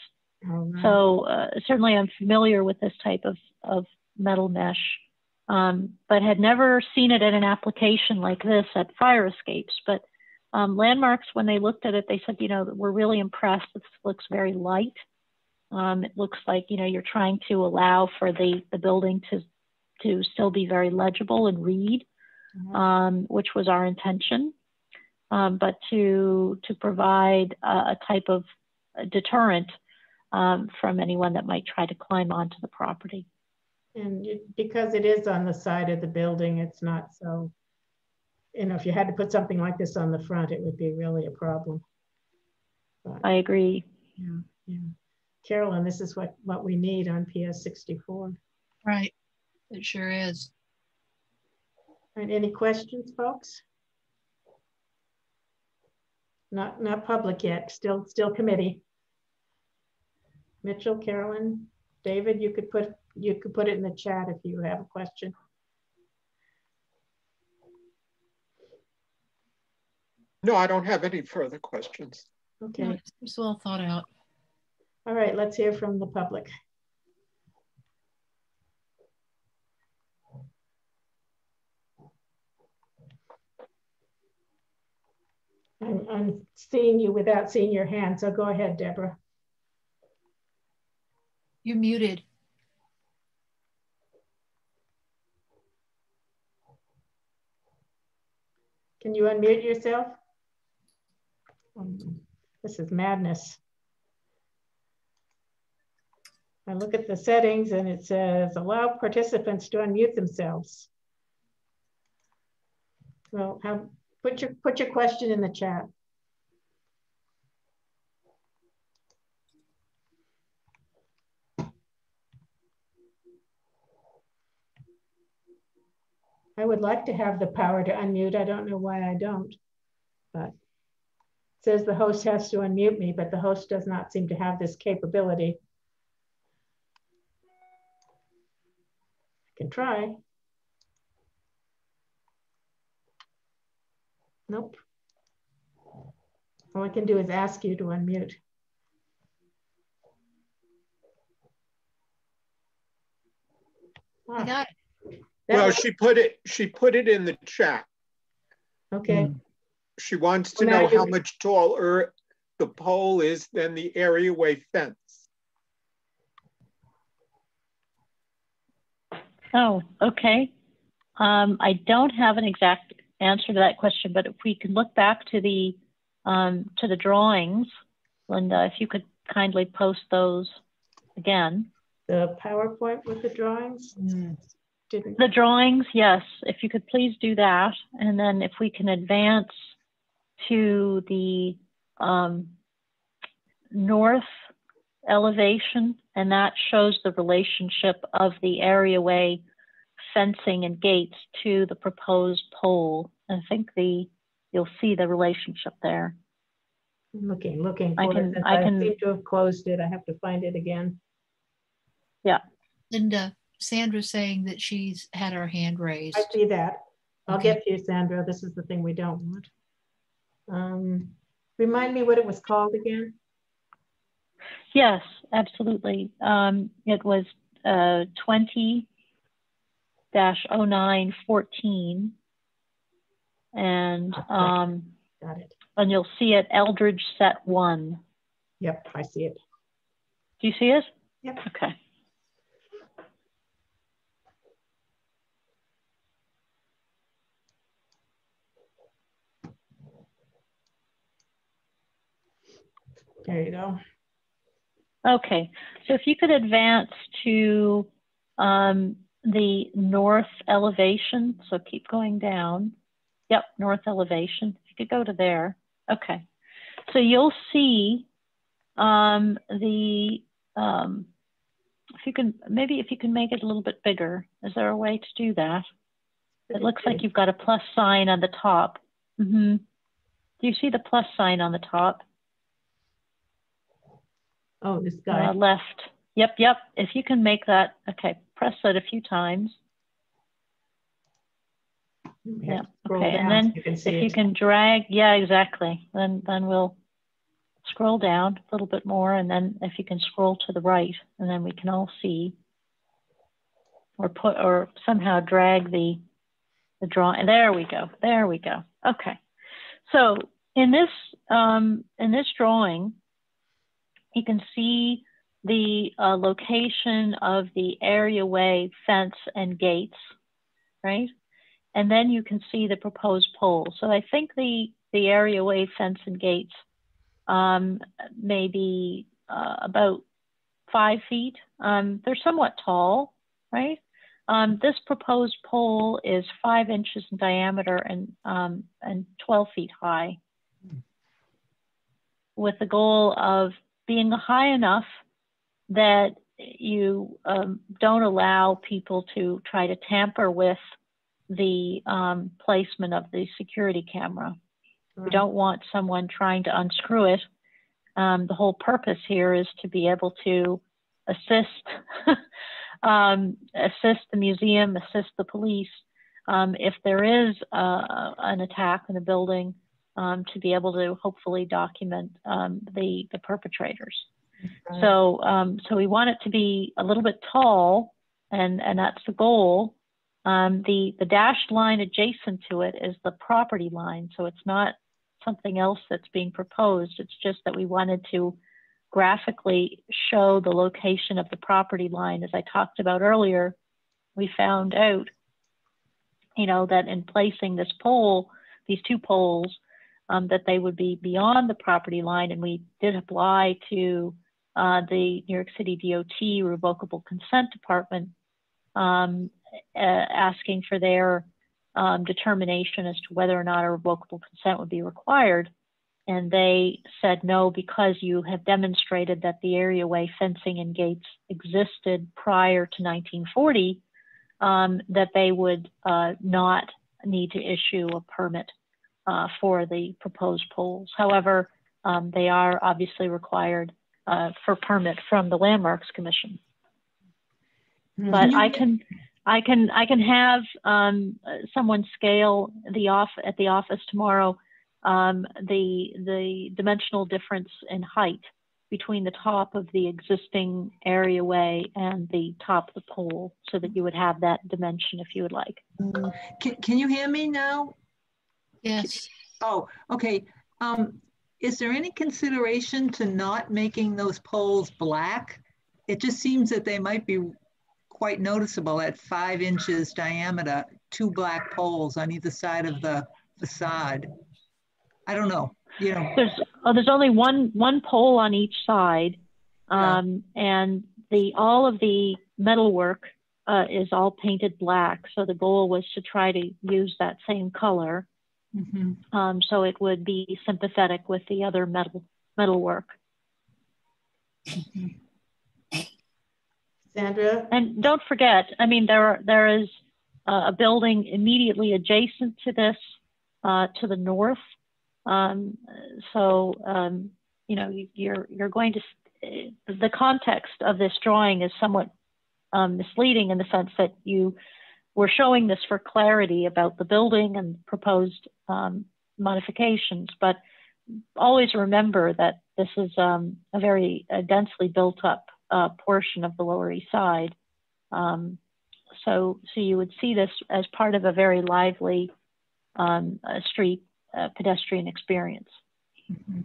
Oh. So uh, certainly I'm familiar with this type of, of metal mesh, um, but had never seen it in an application like this at fire escapes. But um, landmarks, when they looked at it, they said, you know, we're really impressed. This looks very light. Um, it looks like you know you're trying to allow for the the building to to still be very legible and read, mm-hmm. um, which was our intention, um, but to to provide a, a type of deterrent um, from anyone that might try to climb onto the property. And it, because it is on the side of the building, it's not so. You know, if you had to put something like this on the front, it would be really a problem. But, I agree. Yeah, yeah. Carolyn, this is what, what we need on PS 64. Right, it sure is. And any questions, folks? Not, not public yet, still, still committee. Mitchell, Carolyn, David, you could put, you could put it in the chat if you have a question. No, I don't have any further questions. Okay. No, it's well thought out. All right, let's hear from the public. I'm, I'm seeing you without seeing your hand, so go ahead, Deborah. You're muted. Can you unmute yourself? Um, this is madness. I look at the settings and it says allow participants to unmute themselves. Well, have, put your, put your question in the chat. I would like to have the power to unmute. I don't know why I don't, but it says the host has to unmute me, but the host does not seem to have this capability. Can try. Nope. All I can do is ask you to unmute. I Ah, got that Well, she put it, she put it in the chat. Okay, Mm. She wants to Well, know how much taller the pole is than the areaway fence. Oh, okay. Um, I don't have an exact answer to that question, but if we could look back to the um, to the drawings, Linda, if you could kindly post those again. the PowerPoint with the drawings Mm. didn't, The drawings, yes, if you could please do that. And then if we can advance to the um, north elevation, and that shows the relationship of the areaway fencing and gates to the proposed pole. I think the you'll see the relationship there. looking, looking I for it. can- since I I can- seem to have closed it. I have to find it again. Yeah. Linda, Sandra's saying that she's had her hand raised. I see that. I'll Okay. get to you, Sandra. This is the thing we don't want. Um, remind me what it was called again? Yes, absolutely. Um, it was uh, 20 0914. And, um, Got it. and you'll see it Eldridge set one. Yep, I see it. Do you see it? Yep. Okay. There you go. Okay, so if you could advance to um, the north elevation, so keep going down. Yep, north elevation. If you could go to there. Okay, so you'll see um, the, um, if you can, maybe if you can make it a little bit bigger. Is there a way to do that? It looks like you've got a plus sign on the top. hmm Do you see the plus sign on the top? Oh, this guy. Uh, left. Yep, yep. If you can make that, okay, press that a few times. Yeah, okay, and down so then You can see If you it. can drag, yeah, exactly. Then then we'll scroll down a little bit more, and then if you can scroll to the right, and then we can all see, or put or somehow drag the the drawing. There we go. There we go. Okay. So in this um, in this drawing, you can see the uh, location of the areaway fence and gates, right? And then you can see the proposed pole. So I think the, the areaway fence and gates um, may be uh, about five feet. Um, they're somewhat tall, right? Um, this proposed pole is five inches in diameter and, um, and 12 feet high with the goal of being high enough that you um, don't allow people to try to tamper with the um, placement of the security camera. We Right. don't want someone trying to unscrew it. Um, the whole purpose here is to be able to assist, um, assist the museum, assist the police. Um, if there is uh, an attack in a building, um, to be able to hopefully document um, the the perpetrators. Right. So um, so we want it to be a little bit tall, and and that's the goal. Um, the the dashed line adjacent to it is the property line, so it's not something else that's being proposed. It's just that we wanted to graphically show the location of the property line. As I talked about earlier, we found out, you know, that in placing this pole, these two poles, um, that they would be beyond the property line. And we did apply to uh, the New York City DOT revocable consent department um, uh, asking for their um, determination as to whether or not a revocable consent would be required. And they said no, because you have demonstrated that the areaway fencing and gates existed prior to 1940, um, that they would uh, not need to issue a permit uh, for the proposed poles. However, um, they are obviously required uh, for permit from the Landmarks Commission. Hmm. But I can, I can, I can have um, someone scale the off at the office tomorrow um, the the dimensional difference in height between the top of the existing areaway and the top of the pole, so that you would have that dimension if you would like. Can, can you hear me now? Yes. Oh, okay. Um, is there any consideration to not making those poles black? It just seems that they might be quite noticeable at five inches diameter, two black poles on either side of the facade. I don't know, you know. There's oh, there's only one one pole on each side, Yeah. um, and the all of the metalwork uh, is all painted black. So the goal was to try to use that same color, Mhm. um, so it would be sympathetic with the other metal metalwork. Sandra? And don't forget, I mean, there there is uh, a building immediately adjacent to this, uh, to the north. Um, so um, you know, you, you're you're going to the context of this drawing is somewhat um, misleading in the sense that you were showing this for clarity about the building and proposed um, modifications, but always remember that this is um, a very uh, densely built up uh, portion of the Lower East Side. Um, so, so you would see this as part of a very lively um, uh, street uh, pedestrian experience. Mhm.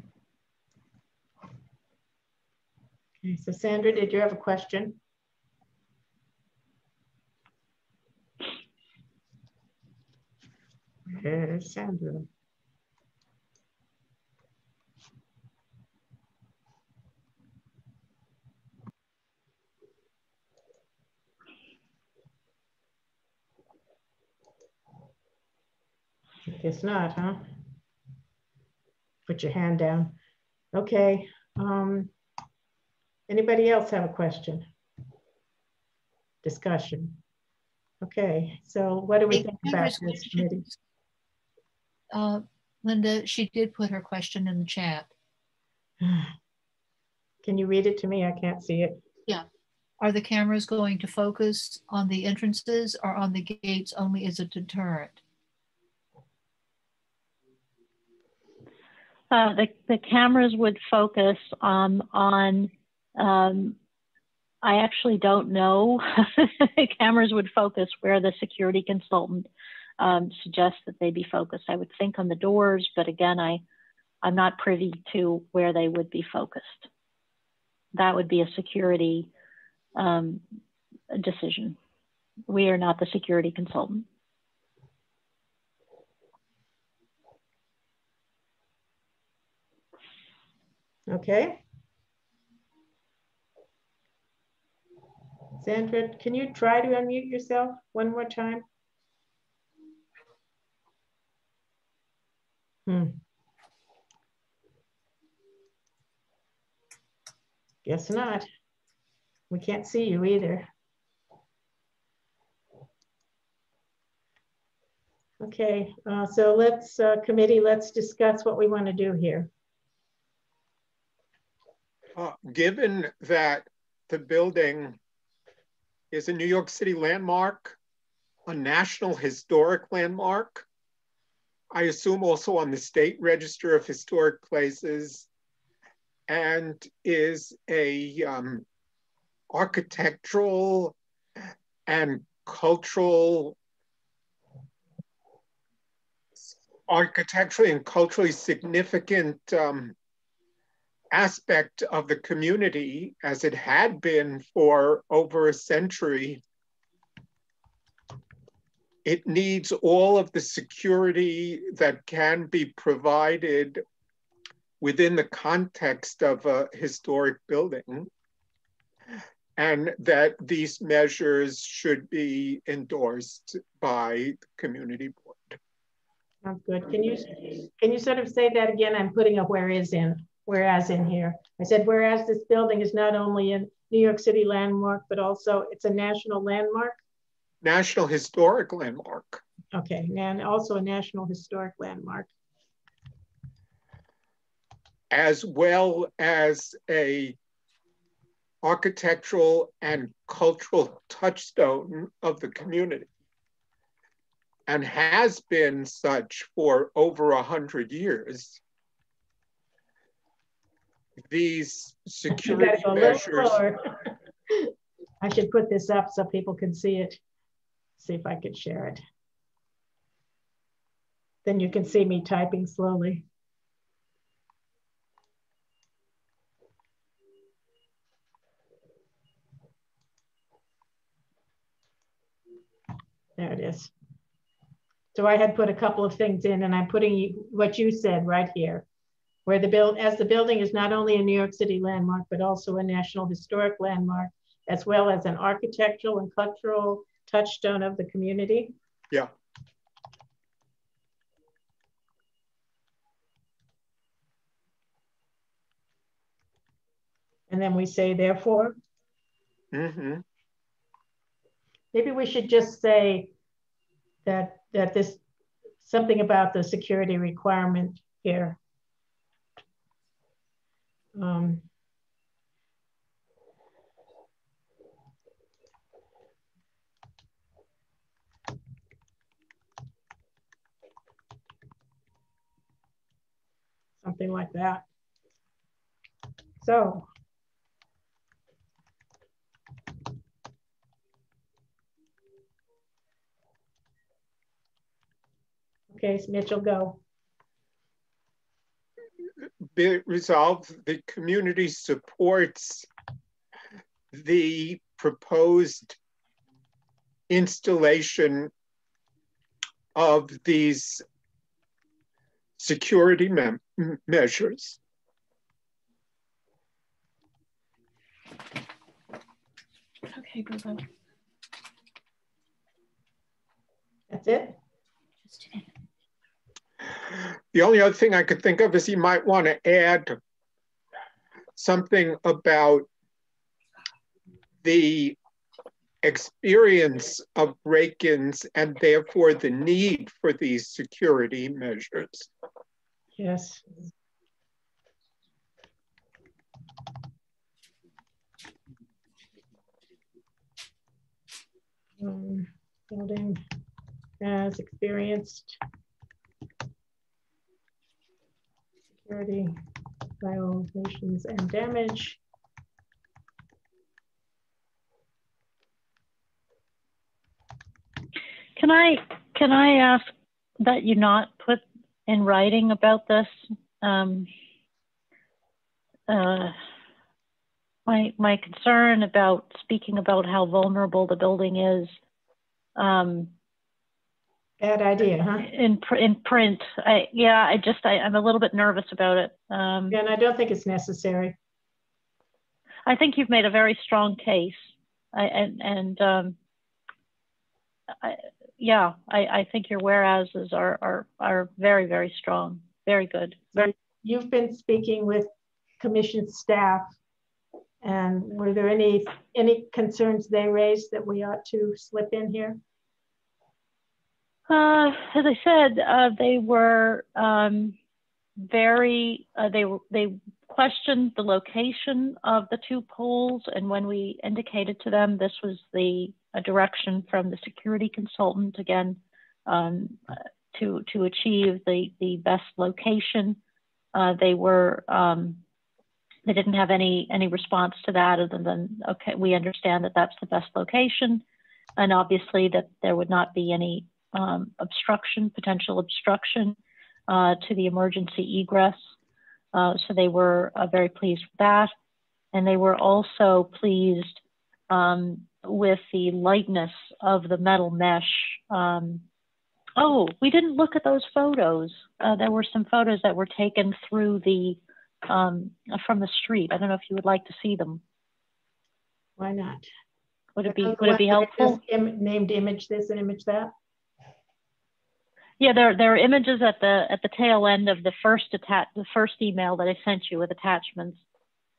Okay, so Sandra, did you have a question? Uh, Sandra. Guess not, huh? Put your hand down. Okay. Um, Anybody else have a question? Discussion. Okay, so what do we think about this committee? Questions. Uh, Linda, she did put her question in the chat. Can you read it to me? I can't see it. Yeah. Are the cameras going to focus on the entrances or on the gates only as a deterrent? Uh, the, the cameras would focus um, on, um, I actually don't know. the cameras would focus where the security consultant um, suggests that they be focused. I would think on the doors, but again, I, I'm not privy to where they would be focused. That would be a security um, decision. We are not the security consultant. Okay. Sandra, can you try to unmute yourself one more time? Hmm. Guess not. We can't see you either. Okay, uh, so let's, uh, committee, let's discuss what we want to do here. Uh, given that the building is a New York City landmark, a National Historic Landmark, I assume also on the State Register of Historic Places, and is a um, architectural and cultural architecturally and culturally significant um, aspect of the community as it had been for over a century. It needs all of the security that can be provided within the context of a historic building and that these measures should be endorsed by the community board. Sounds good. Can you can you sort of say that again? I'm putting a where is in whereas in here. I said whereas this building is not only a New York City landmark, but also it's a national landmark. National historic landmark. Okay, and also a national historic landmark. As well as a architectural and cultural touchstone of the community and has been such for over a hundred years. These security measures. I should put this up so people can see it. See if I could share it. Then you can see me typing slowly. There it is. So I had put a couple of things in and I'm putting what you said right here, where the build, as the building is not only a New York City landmark, but also a National Historic Landmark, as well as an architectural and cultural touchstone of the community. Yeah. And then we say therefore. Mm-hmm. Maybe we should just say that that this something about the security requirement here. Um, something like that. So Okay, Mitchell, go. Be resolved, the community supports the proposed installation of these security me measures. Okay, Bruno. That's it? The only other thing I could think of is you might want to add something about the experience of break-ins and therefore the need for these security measures. Yes. Um, building has experienced security violations and damage. Can I can I ask that you not put in writing about this? Um, uh, my my concern about speaking about how vulnerable the building is um, Bad idea, huh? In in print, I, yeah, I just I, am a little bit nervous about it. Um, yeah, and I don't think it's necessary. I think you've made a very strong case, I, and and um, I, yeah, I, I think your whereases are are are very very strong, very good. Very. You've been speaking with commission staff, and were there any any concerns they raised that we ought to slip in here? Uh, as I said, uh, they were um, very, uh, they, they questioned the location of the two poles. And when we indicated to them this was the direction from the security consultant, again, um, to, to achieve the, the best location, uh, they were, um, they didn't have any, any response to that other than, okay, we understand that that's the best location. And obviously that there would not be any um, obstruction, potential obstruction uh, to the emergency egress. Uh, so they were uh, very pleased with that. And they were also pleased um, with the lightness of the metal mesh. Um, oh, we didn't look at those photos. Uh, there were some photos that were taken through the um, from the street. I don't know if you would like to see them. Why not? Would it be would it be helpful? Im named image this and image that. Yeah, there there are images at the at the tail end of the first attach the first email that I sent you with attachments.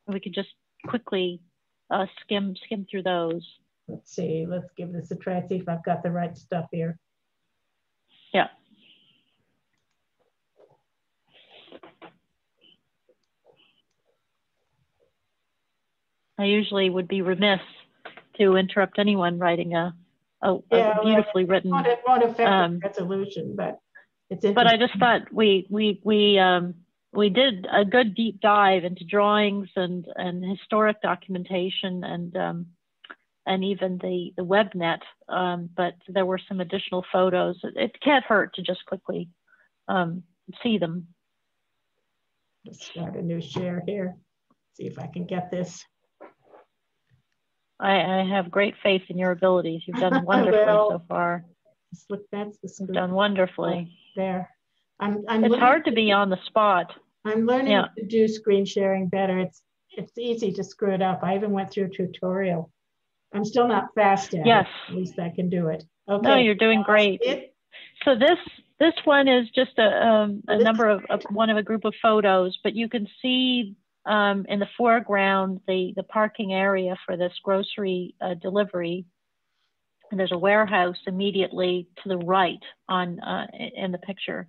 We could just quickly uh, skim skim through those. Let's see. Let's give this a try. See if I've got the right stuff here. Yeah. I usually would be remiss to interrupt anyone writing a, a, yeah, a beautifully well, written. It won't affect um, the resolution, but it's But I just thought we we we um, we did a good deep dive into drawings and and historic documentation and um, and even the the webnet. Um, but there were some additional photos. It, can't hurt to just quickly um, see them. Let's start a new share here. See if I can get this. I, I have great faith in your abilities. You've done wonderfully so far. Look, that's the You've done wonderfully. There. I'm, I'm it's hard to be on the spot. I'm learning yeah. to do screen sharing better. It's it's easy to screw it up. I even went through a tutorial. I'm still not fast at yes. it. At least I can do it. Okay. No, you're doing great. So this this one is just a, um, a number of, of, one of a group of photos, but you can see um, in the foreground, the, the parking area for this grocery uh, delivery. And there's a warehouse immediately to the right on uh, in the picture.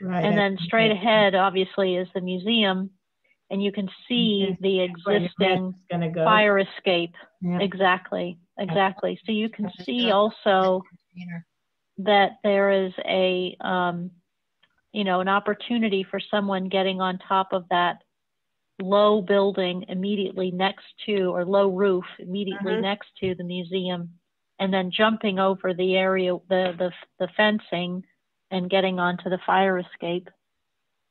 Right. And then straight ahead, obviously, is the museum. And you can see mm-hmm. the existing go. fire escape. Yeah. Exactly, exactly. So you can see also that there is a, um, you know, an opportunity for someone getting on top of that low building immediately next to, or low roof immediately uh-huh. next to the museum, and then jumping over the area, the, the, the fencing, and getting onto the fire escape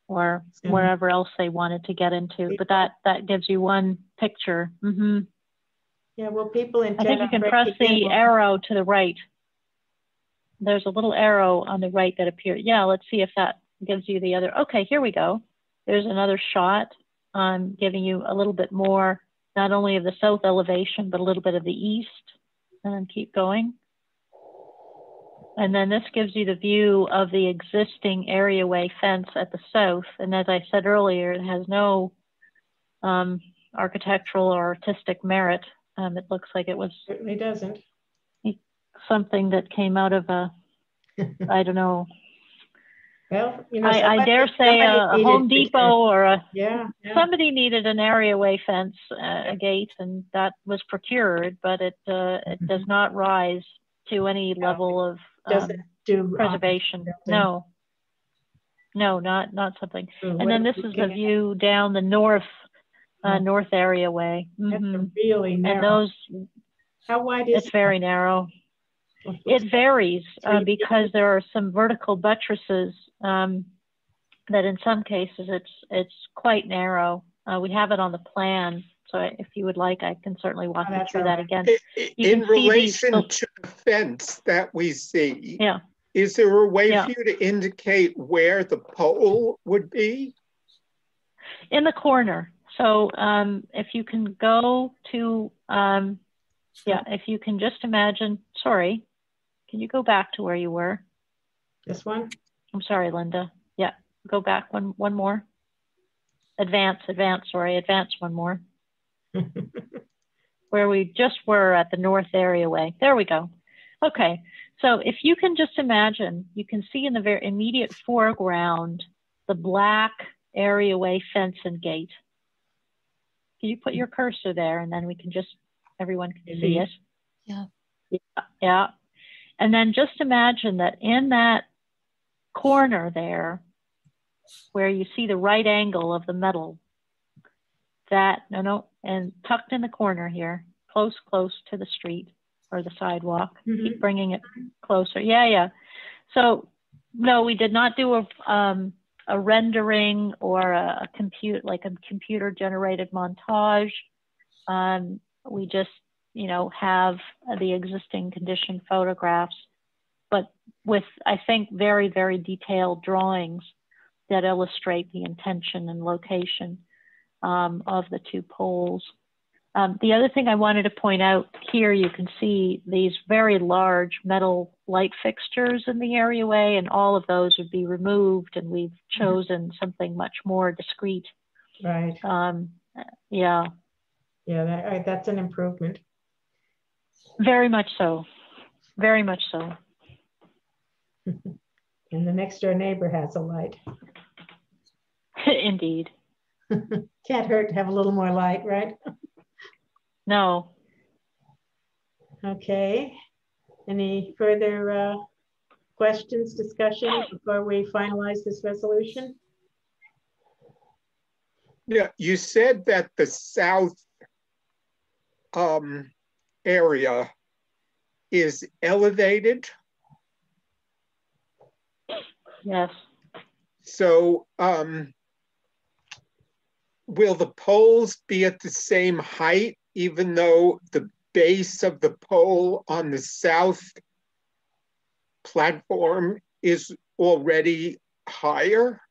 or mm-hmm. wherever else they wanted to get into. But that, that gives you one picture. Mm-hmm. Yeah, well, people in I think you can press the arrow to the right. There's a little arrow on the right that appears. Yeah, let's see if that gives you the other. Okay, here we go. There's another shot um, giving you a little bit more, not only of the south elevation, but a little bit of the east. And then keep going. And then this gives you the view of the existing areaway fence at the south. And as I said earlier, it has no um, architectural or artistic merit. Um, it looks like it was certainly doesn't something that came out of a I don't know well, you know, I, I dare say a, a Home Depot or a yeah, yeah, somebody needed an areaway fence, uh, a gate, and that was procured, but it uh, it mm-hmm. does not rise to any level of um, do preservation. No, no, not not something. So and then this is the view down the north uh, north areaway. Mm-hmm. really narrow. And those. How wide is? It's very narrow. It varies uh, because there are some vertical buttresses um, that in some cases it's it's quite narrow. Uh, we have it on the plan, so if you would like, I can certainly walk oh, you through that again. in relation these, to the fence that we see, yeah, is there a way yeah. for you to indicate where the pole would be? In the corner. So um, if you can go to, um, yeah, if you can just imagine, sorry, can you go back to where you were? This one? I'm sorry, Linda. Yeah, go back one one more. Advance, advance, sorry, advance one more. where we just were at the north areaway. There we go. Okay, so if you can just imagine, you can see in the very immediate foreground the black areaway fence and gate. Can you put your cursor there and then we can just, everyone can see it? Yeah. Yeah. yeah. And then just imagine that in that corner there, where you see the right angle of the metal, that, no, no, and tucked in the corner here, close, close to the street or the sidewalk. Mm-hmm. Keep bringing it closer. Yeah, yeah. So, no, we did not do a, um, a rendering or a, a compute like a computer generated montage. Um, we just, you know, have the existing condition photographs, but with, I think, very, very detailed drawings that illustrate the intention and location um, of the two poles. Um, the other thing I wanted to point out here, you can see these very large metal light fixtures in the areaway, and all of those would be removed, and we've mm-hmm. chosen something much more discreet. Right. Um, yeah. Yeah, that, that's an improvement. Very much so. Very much so. and the next door neighbor has a light. Indeed. Can't hurt to have a little more light, right? no. Okay. Any further uh, questions, discussion before we finalize this resolution? Yeah, you said that the south um, area is elevated. Yes. So um, will the poles be at the same height, even though the base of the pole on the south platform is already higher?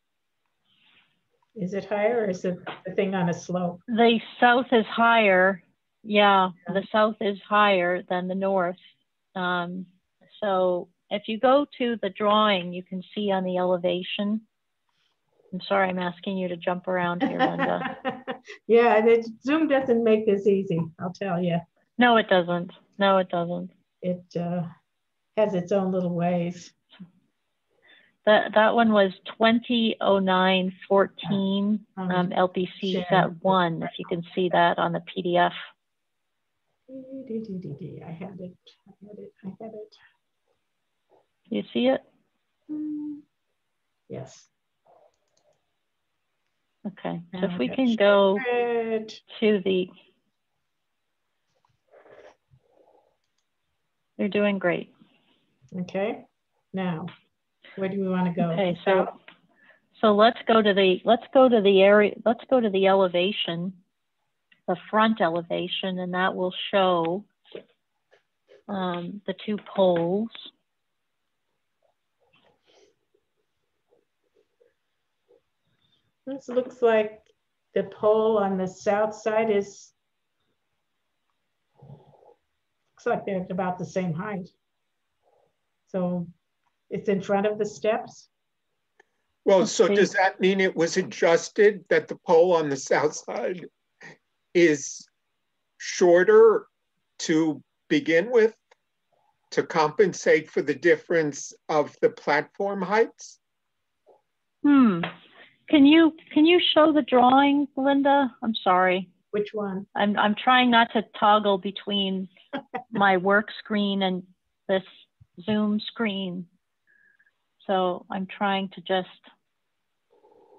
Is it higher or is it the thing on a slope? The south is higher. Yeah, yeah. the south is higher than the north. Um, so if you go to the drawing, you can see on the elevation I'm sorry, I'm asking you to jump around here, Linda. yeah, the Zoom doesn't make this easy, I'll tell you. No, it doesn't. No, it doesn't. It uh, has its own little ways. That that one was 200914 um, um, LPC set one, if you can see that on the PDF. I had it. I had it. I had it. You see it? Mm, yes. Okay, so if we can go to the, you're doing great. Okay, now, where do we want to go? Okay, so so let's go to the let's go to the area. Let's go to the elevation, the front elevation, and that will show um, the two poles. This looks like the pole on the south side is, looks like they're about the same height. So it's in front of the steps? Well, so does that mean it was adjusted that the pole on the south side is shorter to begin with to compensate for the difference of the platform heights? Hmm. Can you can you show the drawing, Linda? I'm sorry. Which one? I'm I'm trying not to toggle between my work screen and this Zoom screen. So I'm trying to just,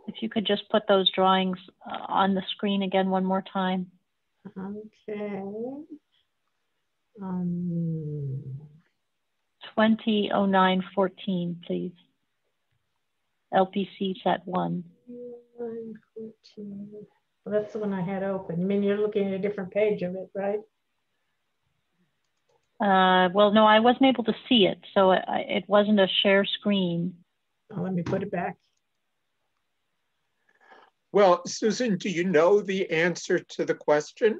if you could just put those drawings uh, on the screen again one more time. Okay. Um, 200914, please. LPC set one. Well, that's the one I had open. You mean you're looking at a different page of it, right? Uh, well, no, I wasn't able to see it, so it, it wasn't a share screen. Oh, let me put it back. Well, Susan, do you know the answer to the question?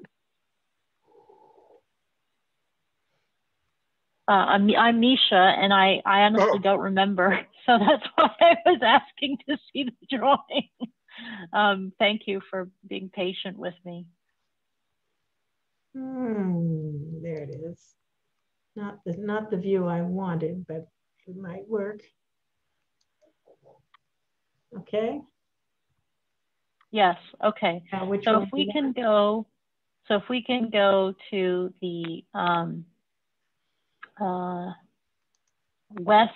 Uh, I'm, I'm Meisha, and I, I honestly oh. don't remember. So that's why I was asking to see the drawing. um, thank you for being patient with me. Hmm, there it is. Not the, not the view I wanted, but it might work. Okay. Yes, okay. so if we can go, so if we can go to the um, uh, west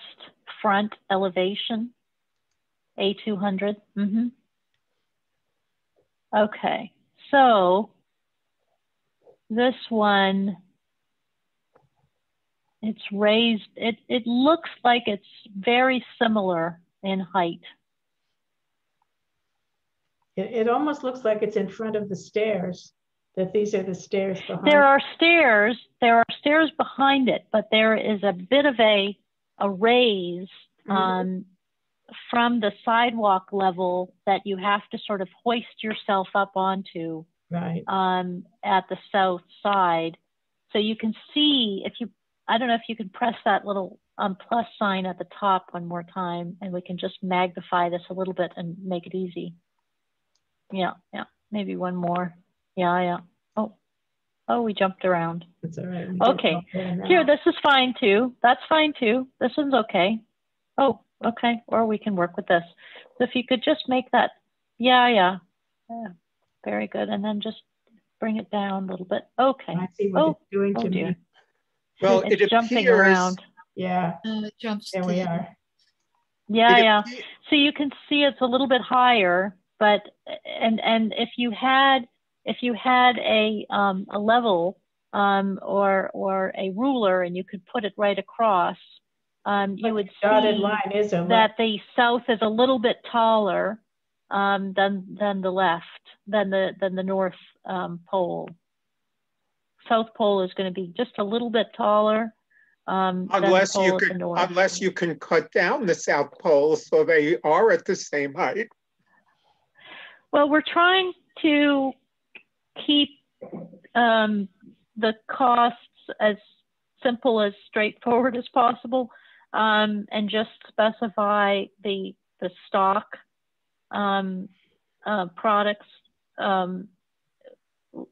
front elevation, A200. Mm -hmm. Okay, so this one, it's raised, it, it looks like it's very similar in height It, it almost looks like it's in front of the stairs, that these are the stairs behind. There are stairs, there are stairs behind it, but there is a bit of a, a raise Mhm. um, from the sidewalk level that you have to sort of hoist yourself up onto Right, um, at the south side. So you can see if you, I don't know if you can press that little um, plus sign at the top one more time and we can just magnify this a little bit and make it easy. Yeah, yeah, maybe one more. Yeah, yeah. Oh, oh, we jumped around. that's all right. Okay. don't go there Here, this is fine too. That's fine too. This one's okay. Oh, okay. Or we can work with this. So if you could just make that, yeah, yeah, yeah. Very good. And then just bring it down a little bit. Okay. I see what Oh, it's doing oh to dear. me. Well, it's it jumping appears. around. Yeah, Uh, it jumps. there we are. Yeah, it yeah. appe- So you can see it's a little bit higher, but and and if you had if you had a um, a level um, or or a ruler and you could put it right across, um, you would see line is that the south is a little bit taller um, than than the left than the than the north um, pole. South pole is going to be just a little bit taller. Um, Unless you pole at the could, unless you can cut down the south pole so they are at the same height. Well, we're trying to keep um, the costs as simple as straightforward as possible, um, and just specify the the stock um, uh, products um,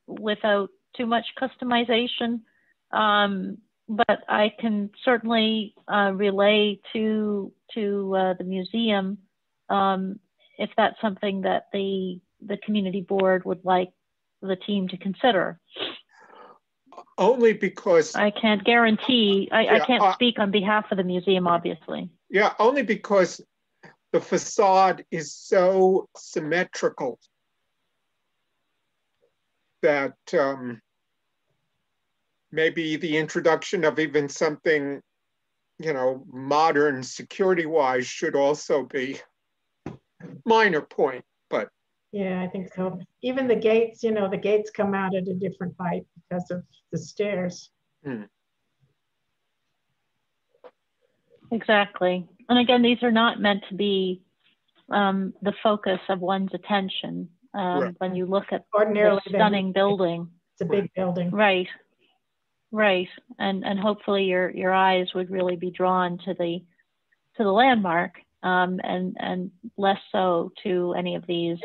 without too much customization. Um, but I can certainly uh, relay to to uh, the museum um, if that's something that the the community board would like the team to consider. Only because, I can't guarantee, I, I can't uh, speak on behalf of the museum, obviously. yeah, only because the facade is so symmetrical that um, maybe the introduction of even something, you know, modern security wise should also be minor point, yeah, I think so. Even the gates, you know, the gates come out at a different height because of the stairs. Exactly. And again, these are not meant to be um, the focus of one's attention um, Right. when you look at the Ordinarily, they- stunning building. it's a big building. Right, right, and and hopefully your your eyes would really be drawn to the to the landmark, um, and and less so to any of these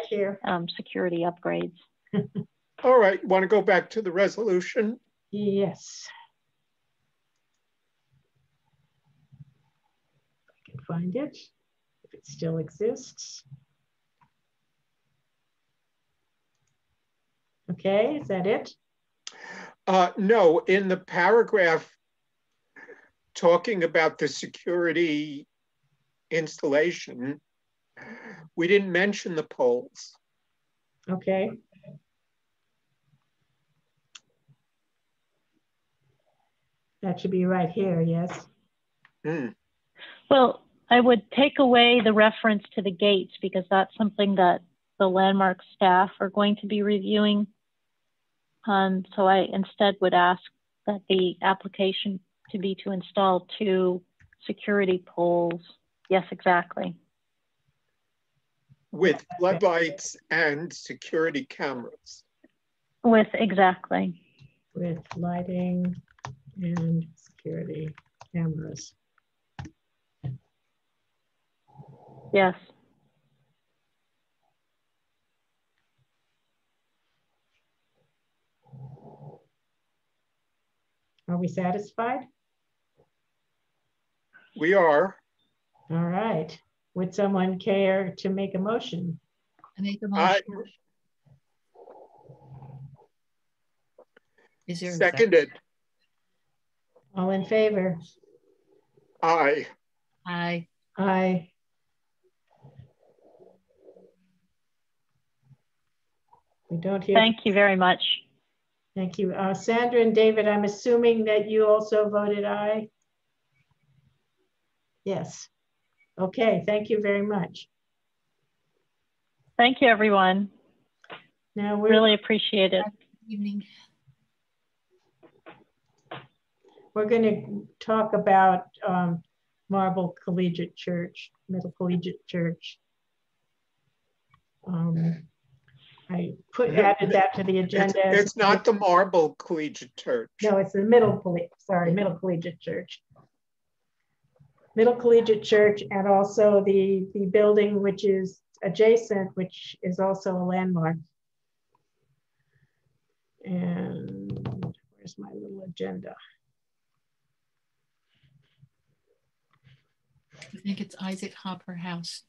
um, security upgrades. all right, want to go back to the resolution? yes. I can find it, if it still exists. Okay, is that it? Uh, no, in the paragraph talking about the security installation, we didn't mention the poles. Okay. That should be right here, yes. Hmm, Well, I would take away the reference to the gates because that's something that the landmark staff are going to be reviewing. Um, so I instead would ask that the application to be to install two security poles. Yes, exactly. With floodlights and security cameras. With exactly. With lighting and security cameras. Yes. Are we satisfied? We are. All right. Would someone care to make a motion? I make a I motion. Is there a seconded. All in favor? Aye. Aye. Aye. We don't hear. Thank you very much. Thank you. Uh, Sandra and David, I'm assuming that you also voted aye? Yes. Okay, thank you very much. Thank you, everyone. Now, we're, Really appreciate it. Evening. we're going to talk about um, Marble Collegiate Church, Middle Collegiate Church. Um, I put, added that to the agenda. as- it's not the Marble Collegiate Church. No, it's the Middle Collegiate, sorry, Middle Collegiate Church. Middle Collegiate Church and also the, the building which is adjacent, which is also a landmark. And where's my little agenda? I think it's Isaac Hopper House.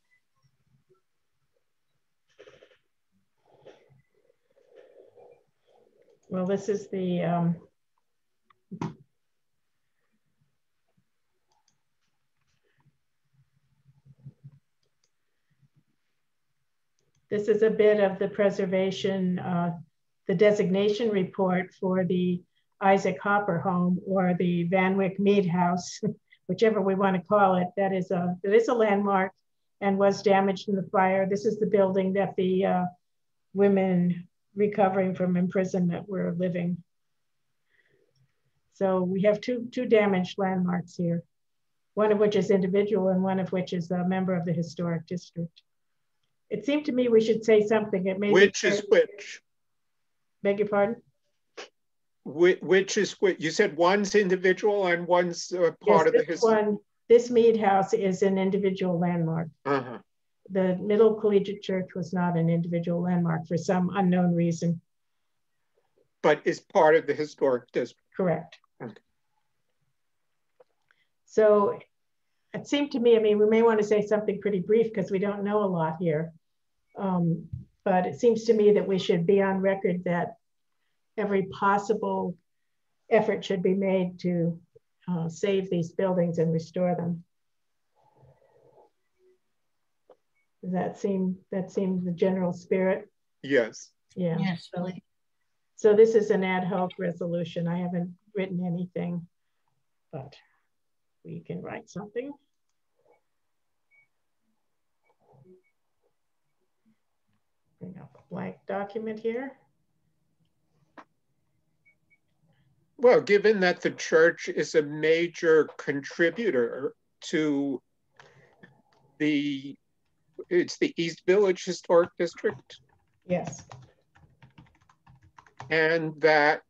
Well, this is the, um, this is a bit of the preservation, uh, the designation report for the Isaac Hopper home or the Van Wyck Mead House, whichever we want to call it. That is a, that is a landmark and was damaged in the fire. This is the building that the uh, women recovering from imprisonment were living. So we have two, two damaged landmarks here, one of which is individual and one of which is a member of the historic district. It seemed to me we should say something. It may Which is which? Beg your pardon? Which, which is which? You said one's individual and one's uh, part Yes, of the this history. one, this Mead House is an individual landmark. Uh-huh. The Middle Collegiate Church was not an individual landmark for some unknown reason. But is part of the historic district. Correct. Okay. So it seemed to me, I mean, we may want to say something pretty brief because we don't know a lot here. Um, but it seems to me that we should be on record that every possible effort should be made to uh, save these buildings and restore them. Does that seem, that seems the general spirit? Yes. Yeah. Yes, really. So this is an ad hoc resolution. I haven't written anything, but we can write something. Bring up a blank document here. Well, given that the church is a major contributor to the, it's the East Village Historic District, Yes, and that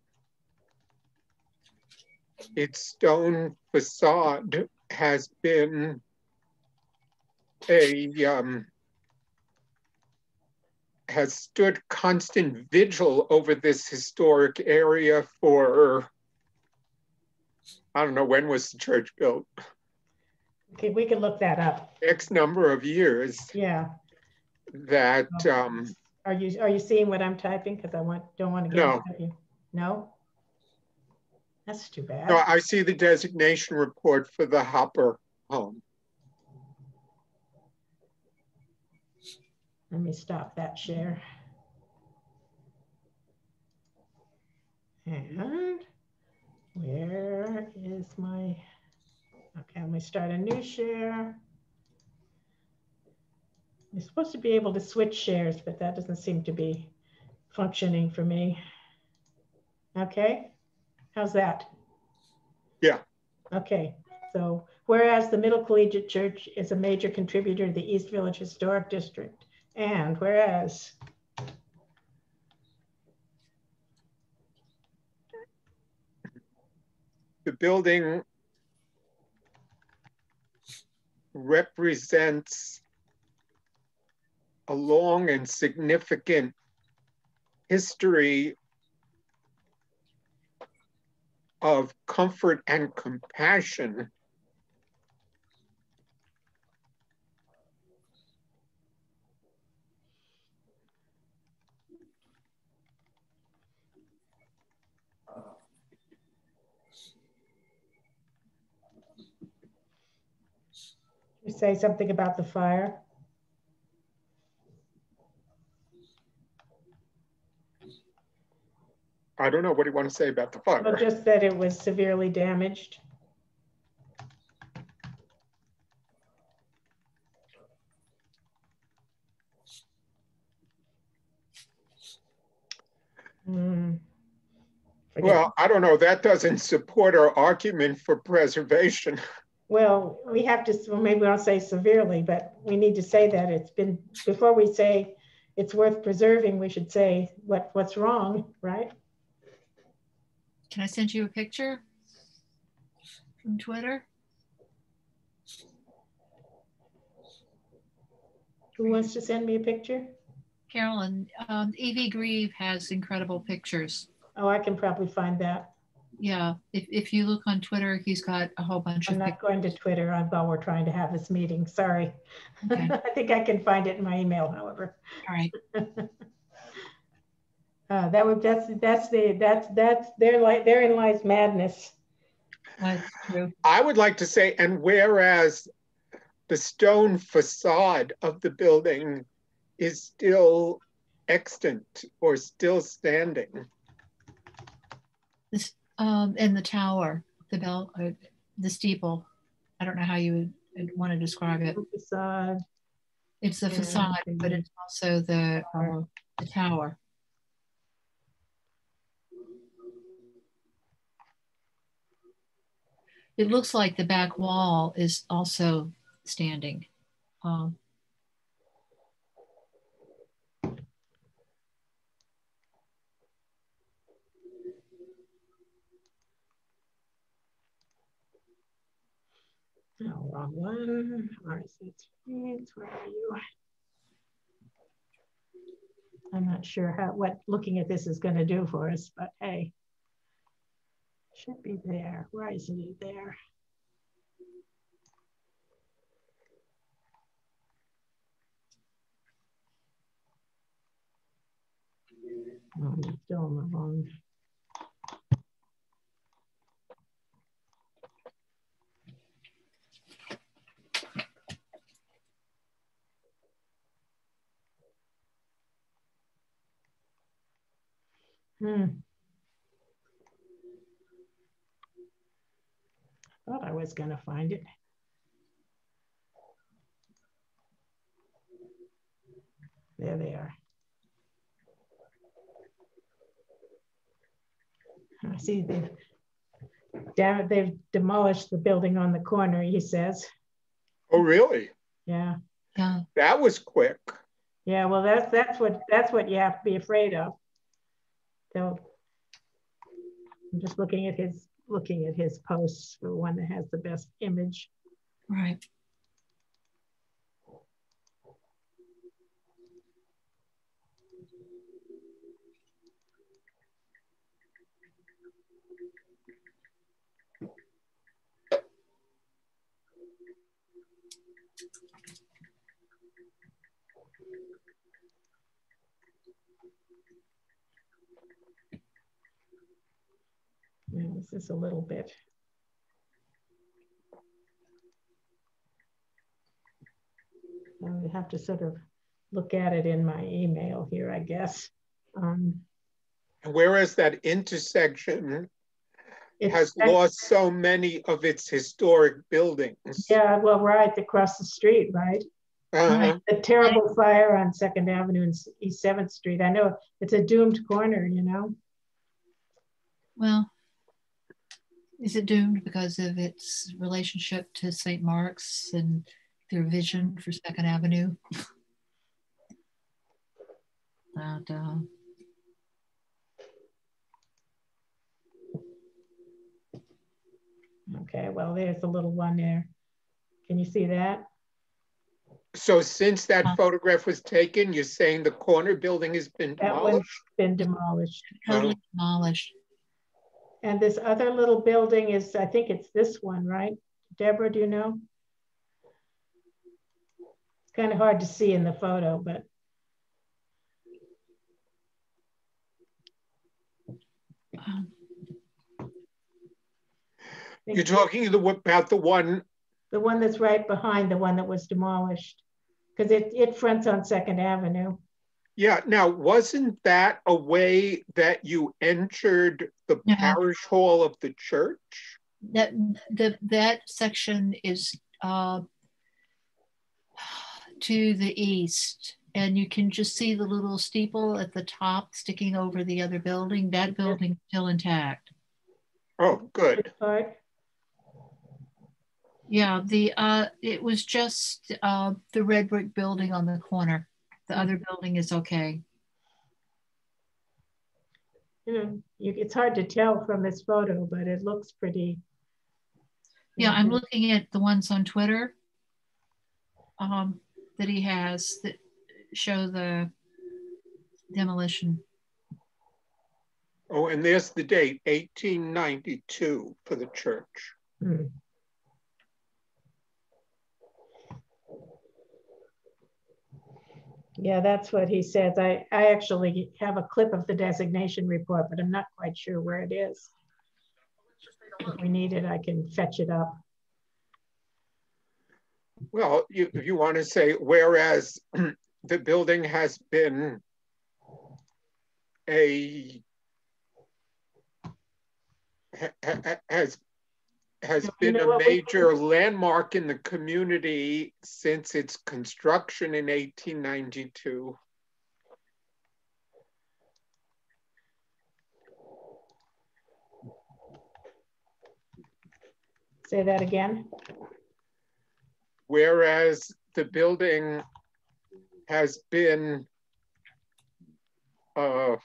its stone facade has been a, um, has stood constant vigil over this historic area for, I don't know, when was the church built? okay, we can look that up. X number of years Yeah, that, um, are you, are you seeing what I'm typing? Because I want, don't want to get No. of you. No? That's too bad. no, I see the designation report for the Hopper home. Let me stop that share. And where is my, okay, let me start a new share. You're supposed to be able to switch shares, but that doesn't seem to be functioning for me. Okay, how's that? Yeah. Okay, so whereas the Middle Collegiate Church is a major contributor to the East Village Historic District, and whereas the building represents a long and significant history of comfort and compassion say something about the fire? I don't know. What do you want to say about the fire? Well, just that it was severely damaged. Mm. Well, I don't know. That doesn't support our argument for preservation. Well, we have to, well, maybe don't say severely, but we need to say that it's been, before we say it's worth preserving, we should say what, what's wrong, right? Can I send you a picture from Twitter? Who wants to send me a picture? Carolyn, um, EV Grieve has incredible pictures. Oh, I can probably find that. Yeah, if, if you look on Twitter, he's got a whole bunch of I'm not going to Twitter uh, while we're trying to have this meeting, sorry. Okay. I think I can find it in my email, however. All right. Uh, that would, that's, that's the, that's, that's, there like, therein lies madness. That's true. I would like to say, and whereas the stone facade of the building is still extant or still standing. This, um, and the tower, the bell, uh, the steeple. I don't know how you would- want to describe it. Facade, It's the Yeah, facade, but it's also the, uh, the tower. It looks like the back wall is also standing. Um, no, wrong one. RSH Reeds, where are you? I'm not sure how, what looking at this is gonna do for us, but hey. Should be there. Why isn't it there? Oh, I'm still on the wrong. Hmm. Thought I was gonna find it. There they are. I see they've, damn it, they've demolished the building on the corner, he says. Oh, really? Yeah, yeah, That was quick. yeah, well, that's, that's what, that's what you have to be afraid of. So I'm just looking at his, looking at his posts, the one that has the best image. right. Yeah, this a little bit. I have to sort of look at it in my email here, I guess. Um, Whereas that intersection it's has lost so many of its historic buildings. Yeah, well, right across the street, right? Uh, The terrible fire on Second Avenue and East Seventh Street. I know it's a doomed corner, you know? Well, is it doomed because of its relationship to St. Mark's and their vision for Second Avenue? And, uh, Okay, well, there's a little one there. Can you see that? So since that Uh. photograph was taken, you're saying the corner building has been That one's demolished? been demolished. totally demolished. And this other little building is, I think it's this one, right? Deborah, do you know? It's kind of hard to see in the photo, but Um, You're talking about the one, the one that's right behind the one that was demolished. Because it, it fronts on Second Avenue. Yeah, now, wasn't that a way that you entered the Yeah. parish hall of the church? That the that section is uh, to the east. and you can just see the little steeple at the top sticking over the other building. That building's still intact. Oh, good. Yeah, the uh, it was just uh, the red brick building on the corner. The other building is okay. you know, you, it's hard to tell from this photo, but it looks pretty. Yeah, I'm looking at the ones on Twitter um, that he has that show the demolition. Oh, and there's the date, 1892 for the church. Hmm. Yeah, that's what he says. I, I actually have a clip of the designation report, but I'm not quite sure where it is. If we need it, I can fetch it up. Well, you, if you want to say, whereas the building has been a ha- ha- has has You been a major landmark in the community since its construction in 1892. Say that again. Whereas the building has been uh,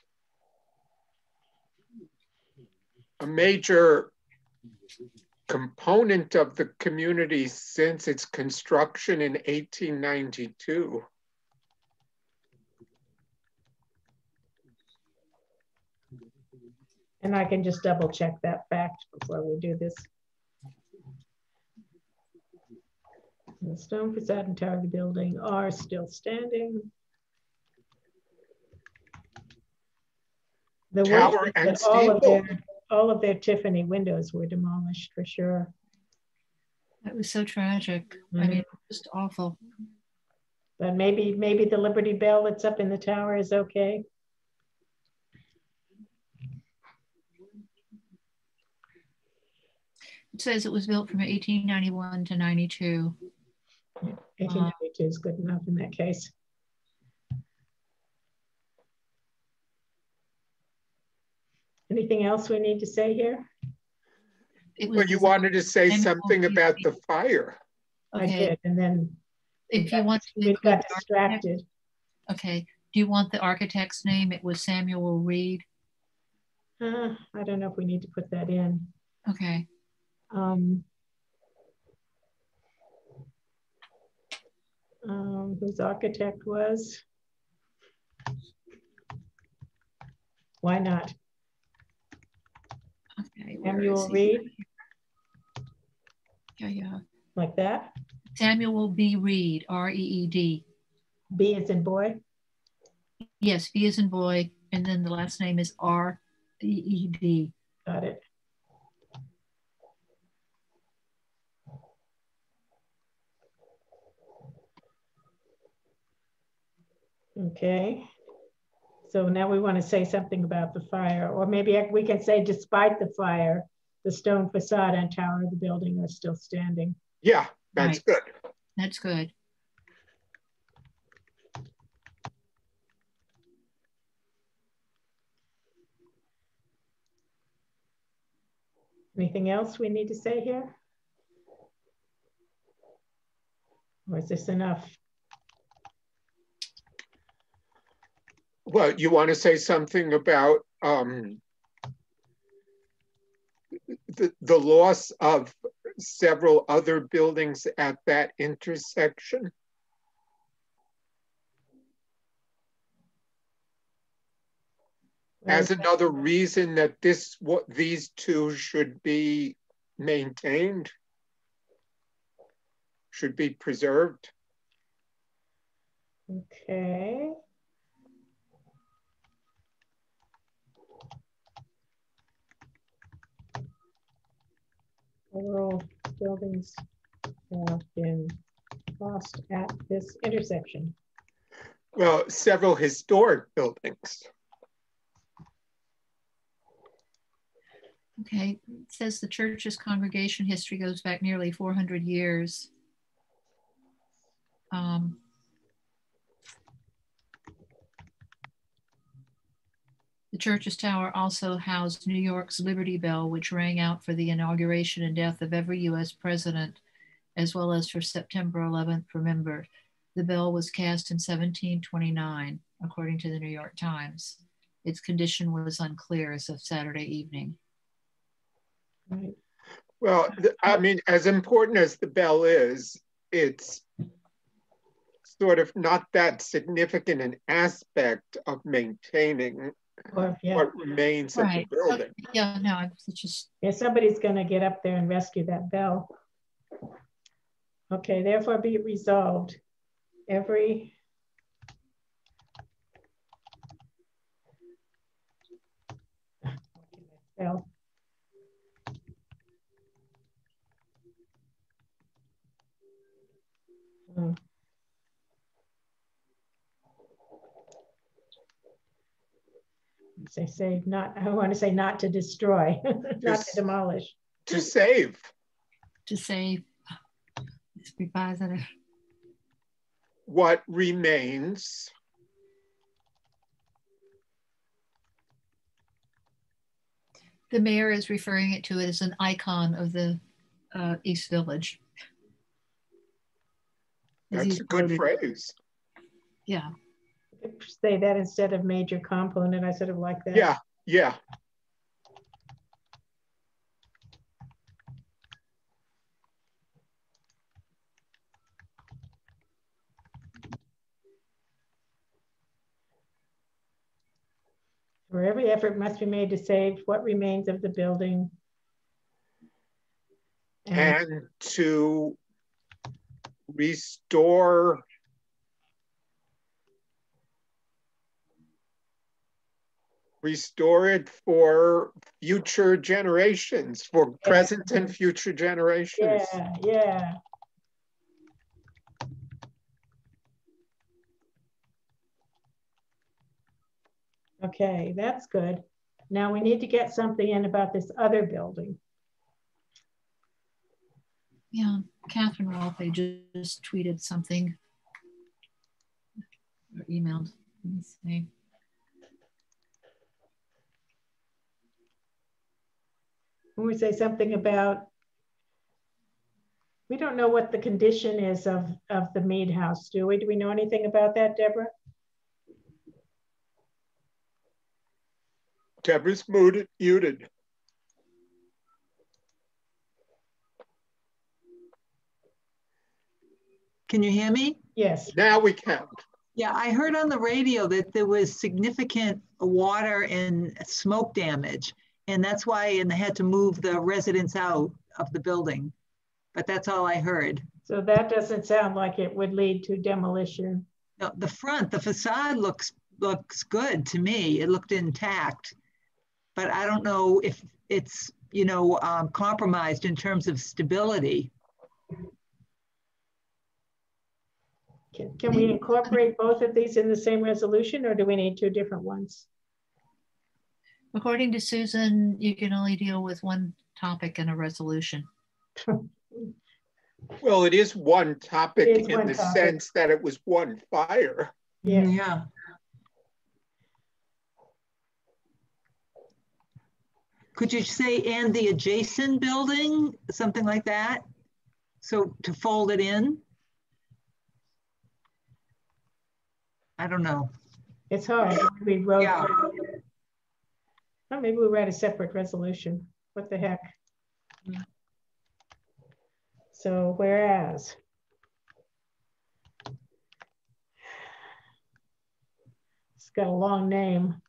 a major component of the community since its construction in 1892. And I can just double check that fact before we do this. The stone facade and tower of the building are still standing. The Tower and steeple. their, all of their Tiffany windows were demolished for sure. That was so tragic. I Mhm. mean, just awful. But maybe, maybe the Liberty Bell that's up in the tower is okay. It says it was built from 1891 to 92. 1892 is good enough in that case. Anything else we need to say here? It was Well, you wanted to say something B. about the fire. I did, and then if you want to we got distracted. okay. Do you want the architect's name? It was Samuel Reed. Uh, I don't know if we need to put that in. Okay. Um, um, whose architect was? Why not? Okay. Samuel? Reed, Yeah, yeah. like that? Samuel B. Reed, R E E D. B is in boy? Yes, B is in boy, and then the last name is R E E D. Got it. Okay. So now we want to say something about the fire, or maybe we can say despite the fire, the stone facade and tower of the building are still standing. Yeah, that's good. That's good. Anything else we need to say here? Or is this enough? Well, you want to say something about um, the, the loss of several other buildings at that intersection? As another reason that this, what these two should be maintained? Should be preserved? Okay. Several buildings have been lost at this intersection. Well, several historic buildings. Okay, it says the church's congregation history goes back nearly 400 years. Um, The church's tower also housed New York's Liberty Bell, which rang out for the inauguration and death of every US president, as well as for September 11th remembered. The bell was cast in 1729, according to the New York Times. Its condition was unclear as of Saturday evening. Right. Well, I mean, as important as the bell is, it's sort of not that significant an aspect of maintaining Or, yeah, what remains of the building. Yeah, no, it's just, yeah, somebody's gonna get up there and rescue that bell. Okay, therefore be resolved. Every bell Hmm. Say, say not, I want to say not to destroy, not to Yes. demolish. To save, to save. let's be positive. what remains The mayor is referring it to it as an icon of the uh, East Village. That's a good quoted. phrase. Yeah, Say that instead of major component, I sort of like that. Yeah, yeah. Where every effort must be made to save what remains of the building. And And to restore restore it for future generations, for present and future generations. yeah, yeah. Okay, that's good. Now we need to get something in about this other building. yeah. Catherine Walpe just tweeted something or emailed. Let me see. When we say something about, we don't know what the condition is of, of the Mead House, do we? Do we know anything about that, Deborah? Deborah's muted. muted. Can you hear me? Yes, Now we count. Yeah, I heard on the radio that there was significant water and smoke damage. And that's why, and they had to move the residents out of the building. But that's all I heard. so that doesn't sound like it would lead to demolition. No, the front, the facade looks, looks good to me. It looked intact. But I don't know if it's, you know, um, compromised in terms of stability. Can, can we incorporate both of these in the same resolution or do we need two different ones? According to Susan, you can only deal with one topic in a resolution. Well, it is one topic It is in one the topic. sense that it was one fire. Yeah, Yeah. Could you say, and the adjacent building, something like that? So to fold it in? I don't know. it's hard. We wrote, Yeah. Oh, maybe we write a separate resolution. What the heck? So whereas. It's got a long name.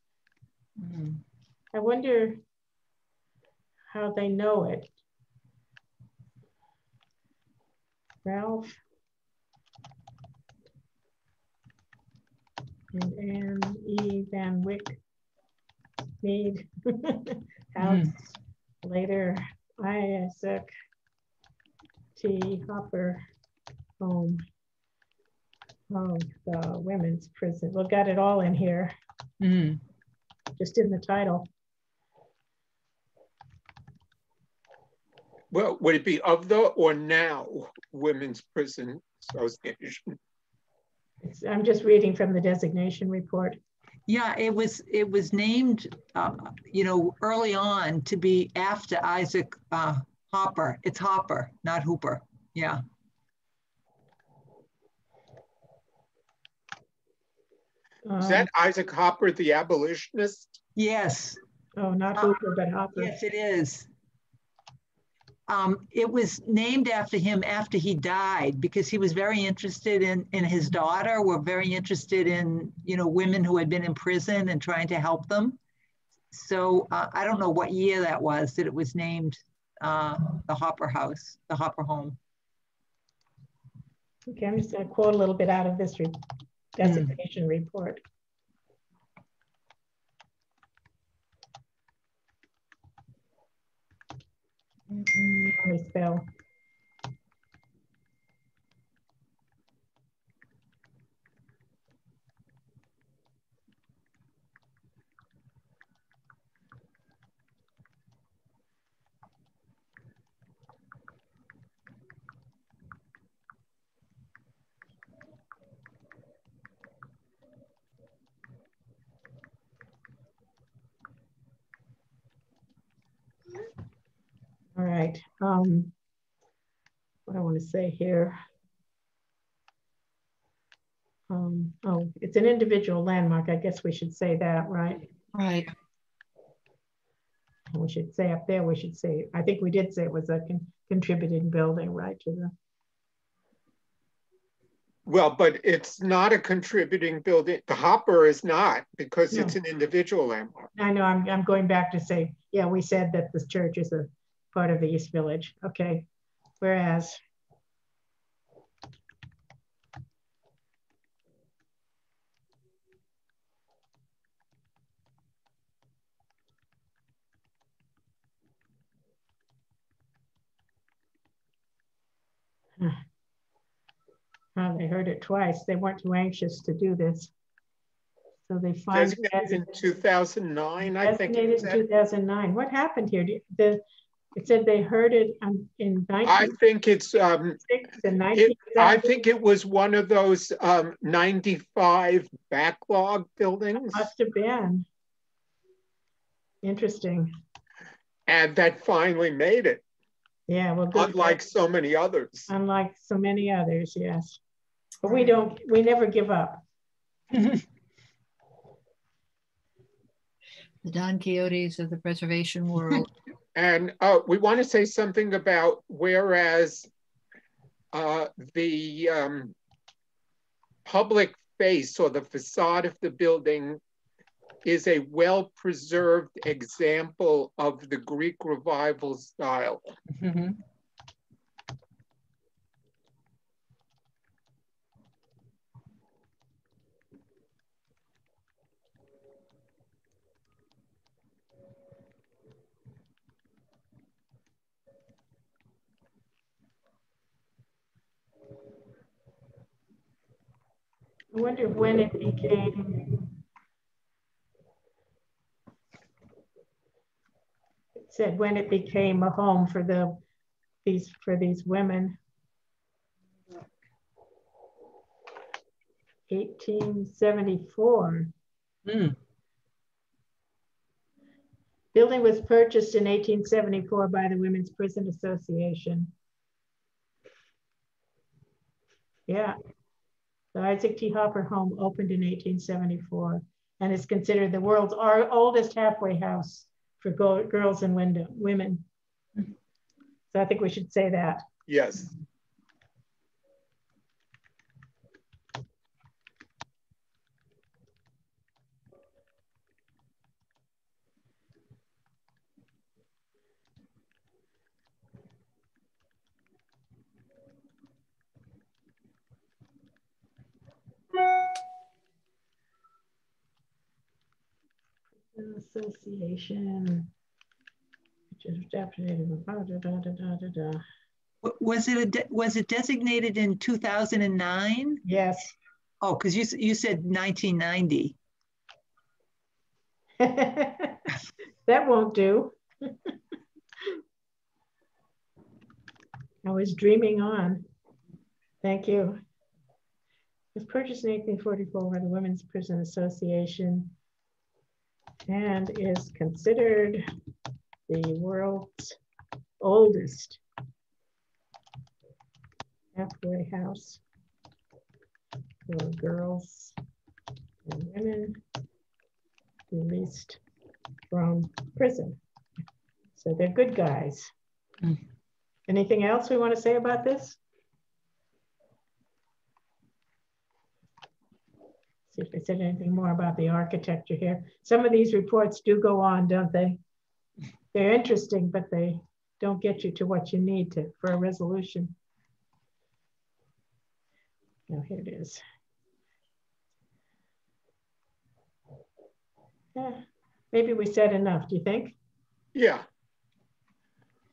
Mm. I wonder how they know it. Ralph. And Anne E. Van Wyck. Mead. House. Later, Isaac. T. Hopper. Home. Of the women's prison. We've got it all in here, Mm. just in the title. Well, would it be of the or now Women's Prison Association? I'm just reading from the designation report. Yeah, it was it was named, uh, you know, early on to be after Isaac uh, Hopper. It's Hopper, not Hooper. Yeah. Is that Isaac Hopper, the abolitionist? Yes. Oh, not Uh, Hooper, but Hopper. Yes, it is. Um, it was named after him after he died because he was very interested in, in his daughter, were very interested in, you know, women who had been in prison and trying to help them. So uh, I don't know what year that was that it was named uh, the Hopper House, the Hopper Home. Okay, I'm just gonna quote a little bit out of this re- designation report. Let me spell. All right. Um, what I want to say here. Um, oh, it's an individual landmark. I guess we should say that, right? Right. We should say up there, we should say, I think we did say it was a con- contributing building, right, to the, Well, but it's not a contributing building. The Hopper is not because No. it's an individual landmark. I know, I'm, I'm going back to say, yeah, we said that this church is a part of the East Village, okay? Whereas, Oh, they heard it twice. They weren't too anxious to do this. So they finally Designated in 2009, I think. in 2009. What happened here? Do- The, it said they heard it um, in I think it's, um, and it, I think it was one of those um, 95 backlog buildings Must have been. Interesting. and that finally made it, Yeah, well, good. unlike so many others. Unlike so many others, yes. But we don't, we never give up. The Don Quixotes of the preservation world. And uh, we want to say something about whereas uh, the um, public face or the facade of the building is a well-preserved example of the Greek revival style. Mhm. I wonder when it became. It said when it became a home for the, these, for these women. 1874. Hmm. Building was purchased in 1874 by the Women's Prison Association. Yeah. The Isaac T. Hopper home opened in 1874 and is considered the world's oldest halfway house for girls and women. So I think we should say that. Yes. W- Was it a was it designated in 2009? Yes. Oh, because you you said 1990. That won't do. I was dreaming on. Thank you. It was purchased in 1844 by the Women's Prison Association and is considered the world's oldest halfway house for girls and women released from prison. So they're good guys. Mm. Anything else we want to say about this? See if they said anything more about the architecture here. Some of these reports do go on, don't they? They're interesting, but they don't get you to what you need to for a resolution. Now here it is. Yeah, maybe we said enough, do you think? Yeah.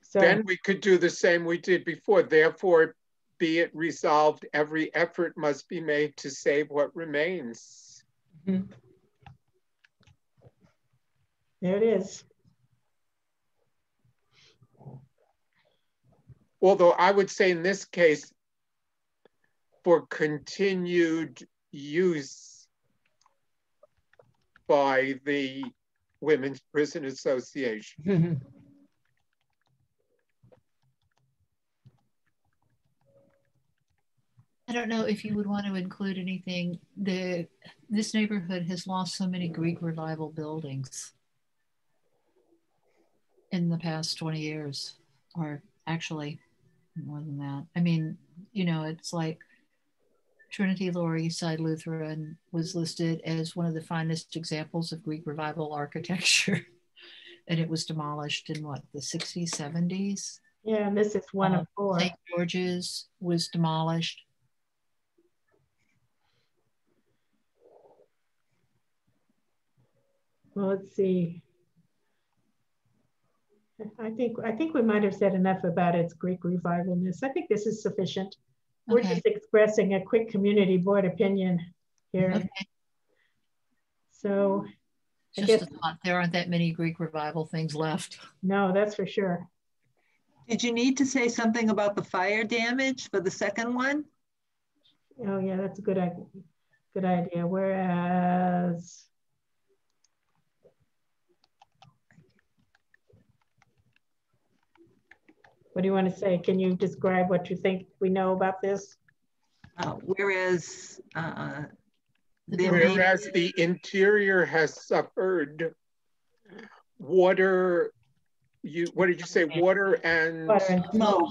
So Then we could do the same we did before. Therefore, be it resolved, every effort must be made to save what remains. Mm-hmm. there it is. Although I would say in this case, for continued use by the Women's Prison Association. Mm-hmm. Don't know if you would want to include anything. The this neighborhood has lost so many Greek revival buildings in the past 20 years, or actually more than that. I mean, you know, it's like Trinity Lower East Side Lutheran was listed as one of the finest examples of Greek revival architecture. and it was demolished in what, the 60s, 70s? Yeah, and this is one Uh, of four. St. George's was demolished. Well, let's see. I think I think we might have said enough about its Greek revivalness. I think this is sufficient. We're Okay. just expressing a quick community board opinion here. Okay. So I Just guess- a thought, there aren't that many Greek revival things left. no, that's for sure. Did you need to say something about the fire damage for the second one? Oh yeah, that's a good idea. Good idea. Whereas what do you want to say? Can you describe what you think we know about this? Uh, Whereas uh, The There building- Whereas the interior has suffered water, you, what did you say, water and Water and smoke,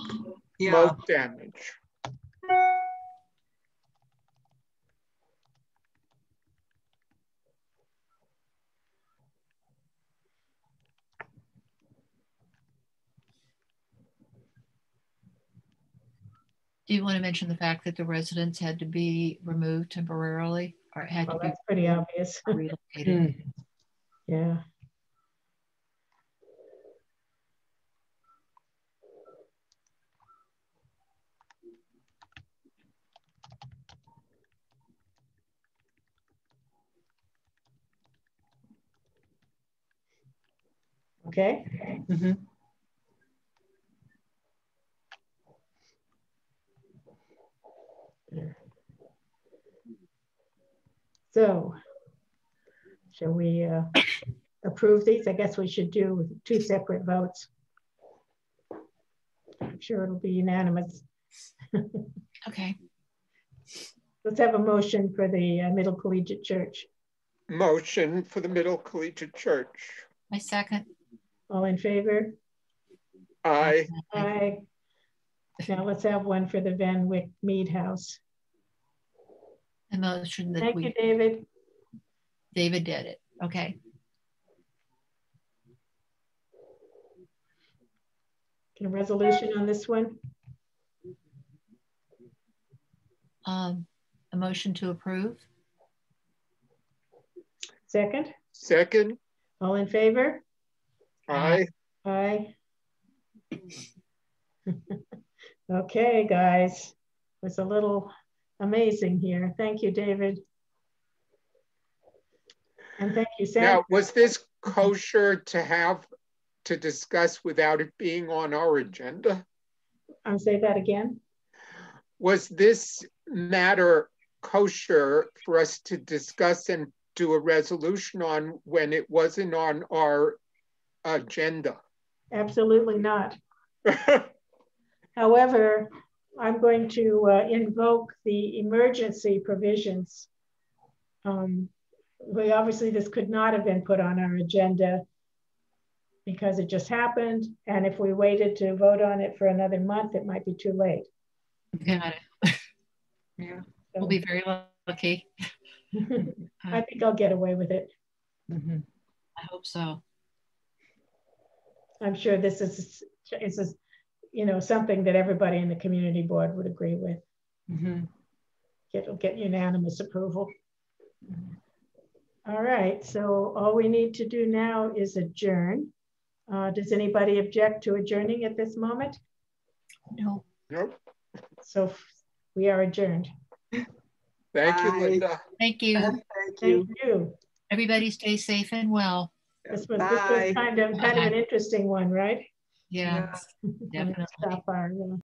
yeah, smoke damage? Do you want to mention the fact that the residents had to be removed temporarily or had Well, to be that's pretty obvious. relocated? Yeah. Okay, Mhm. So shall we uh, approve these? I guess we should do two separate votes. I'm sure it'll be unanimous. Okay. Let's have a motion for the uh, Middle Collegiate Church. Motion for the Middle Collegiate Church. My second. All in favor? Aye. Aye. Now let's have one for the Van Wyck Mead House. A motion that Thank you, David. David did it. Okay. Can a resolution on this one? Um, a motion to approve. Second? Second, All in favor? aye. Aye. Okay, guys. it was a little amazing here. Thank you, David. And thank you, Sam. Now, was this kosher to have to discuss without it being on our agenda? I'll say that again. Was this matter kosher for us to discuss and do a resolution on when it wasn't on our agenda. Absolutely not. However, I'm going to uh, invoke the emergency provisions. Um, we obviously this could not have been put on our agenda because it just happened. And if we waited to vote on it for another month, it might be too late. Got it. Yeah. We'll be very lucky. I think I'll get away with it. Mhm. I hope so. I'm sure this is, is, is, you know, something that everybody in the community board would agree with. Mhm. It'll get unanimous approval. All right, so all we need to do now is adjourn. Uh, does anybody object to adjourning at this moment? No, Nope. So we are adjourned. Thank you, Linda. thank you. Thank Thank you. you. Everybody stay safe and well. This was, this Bye. was kind of, kind of an interesting one, right? Yeah, I'm definitely.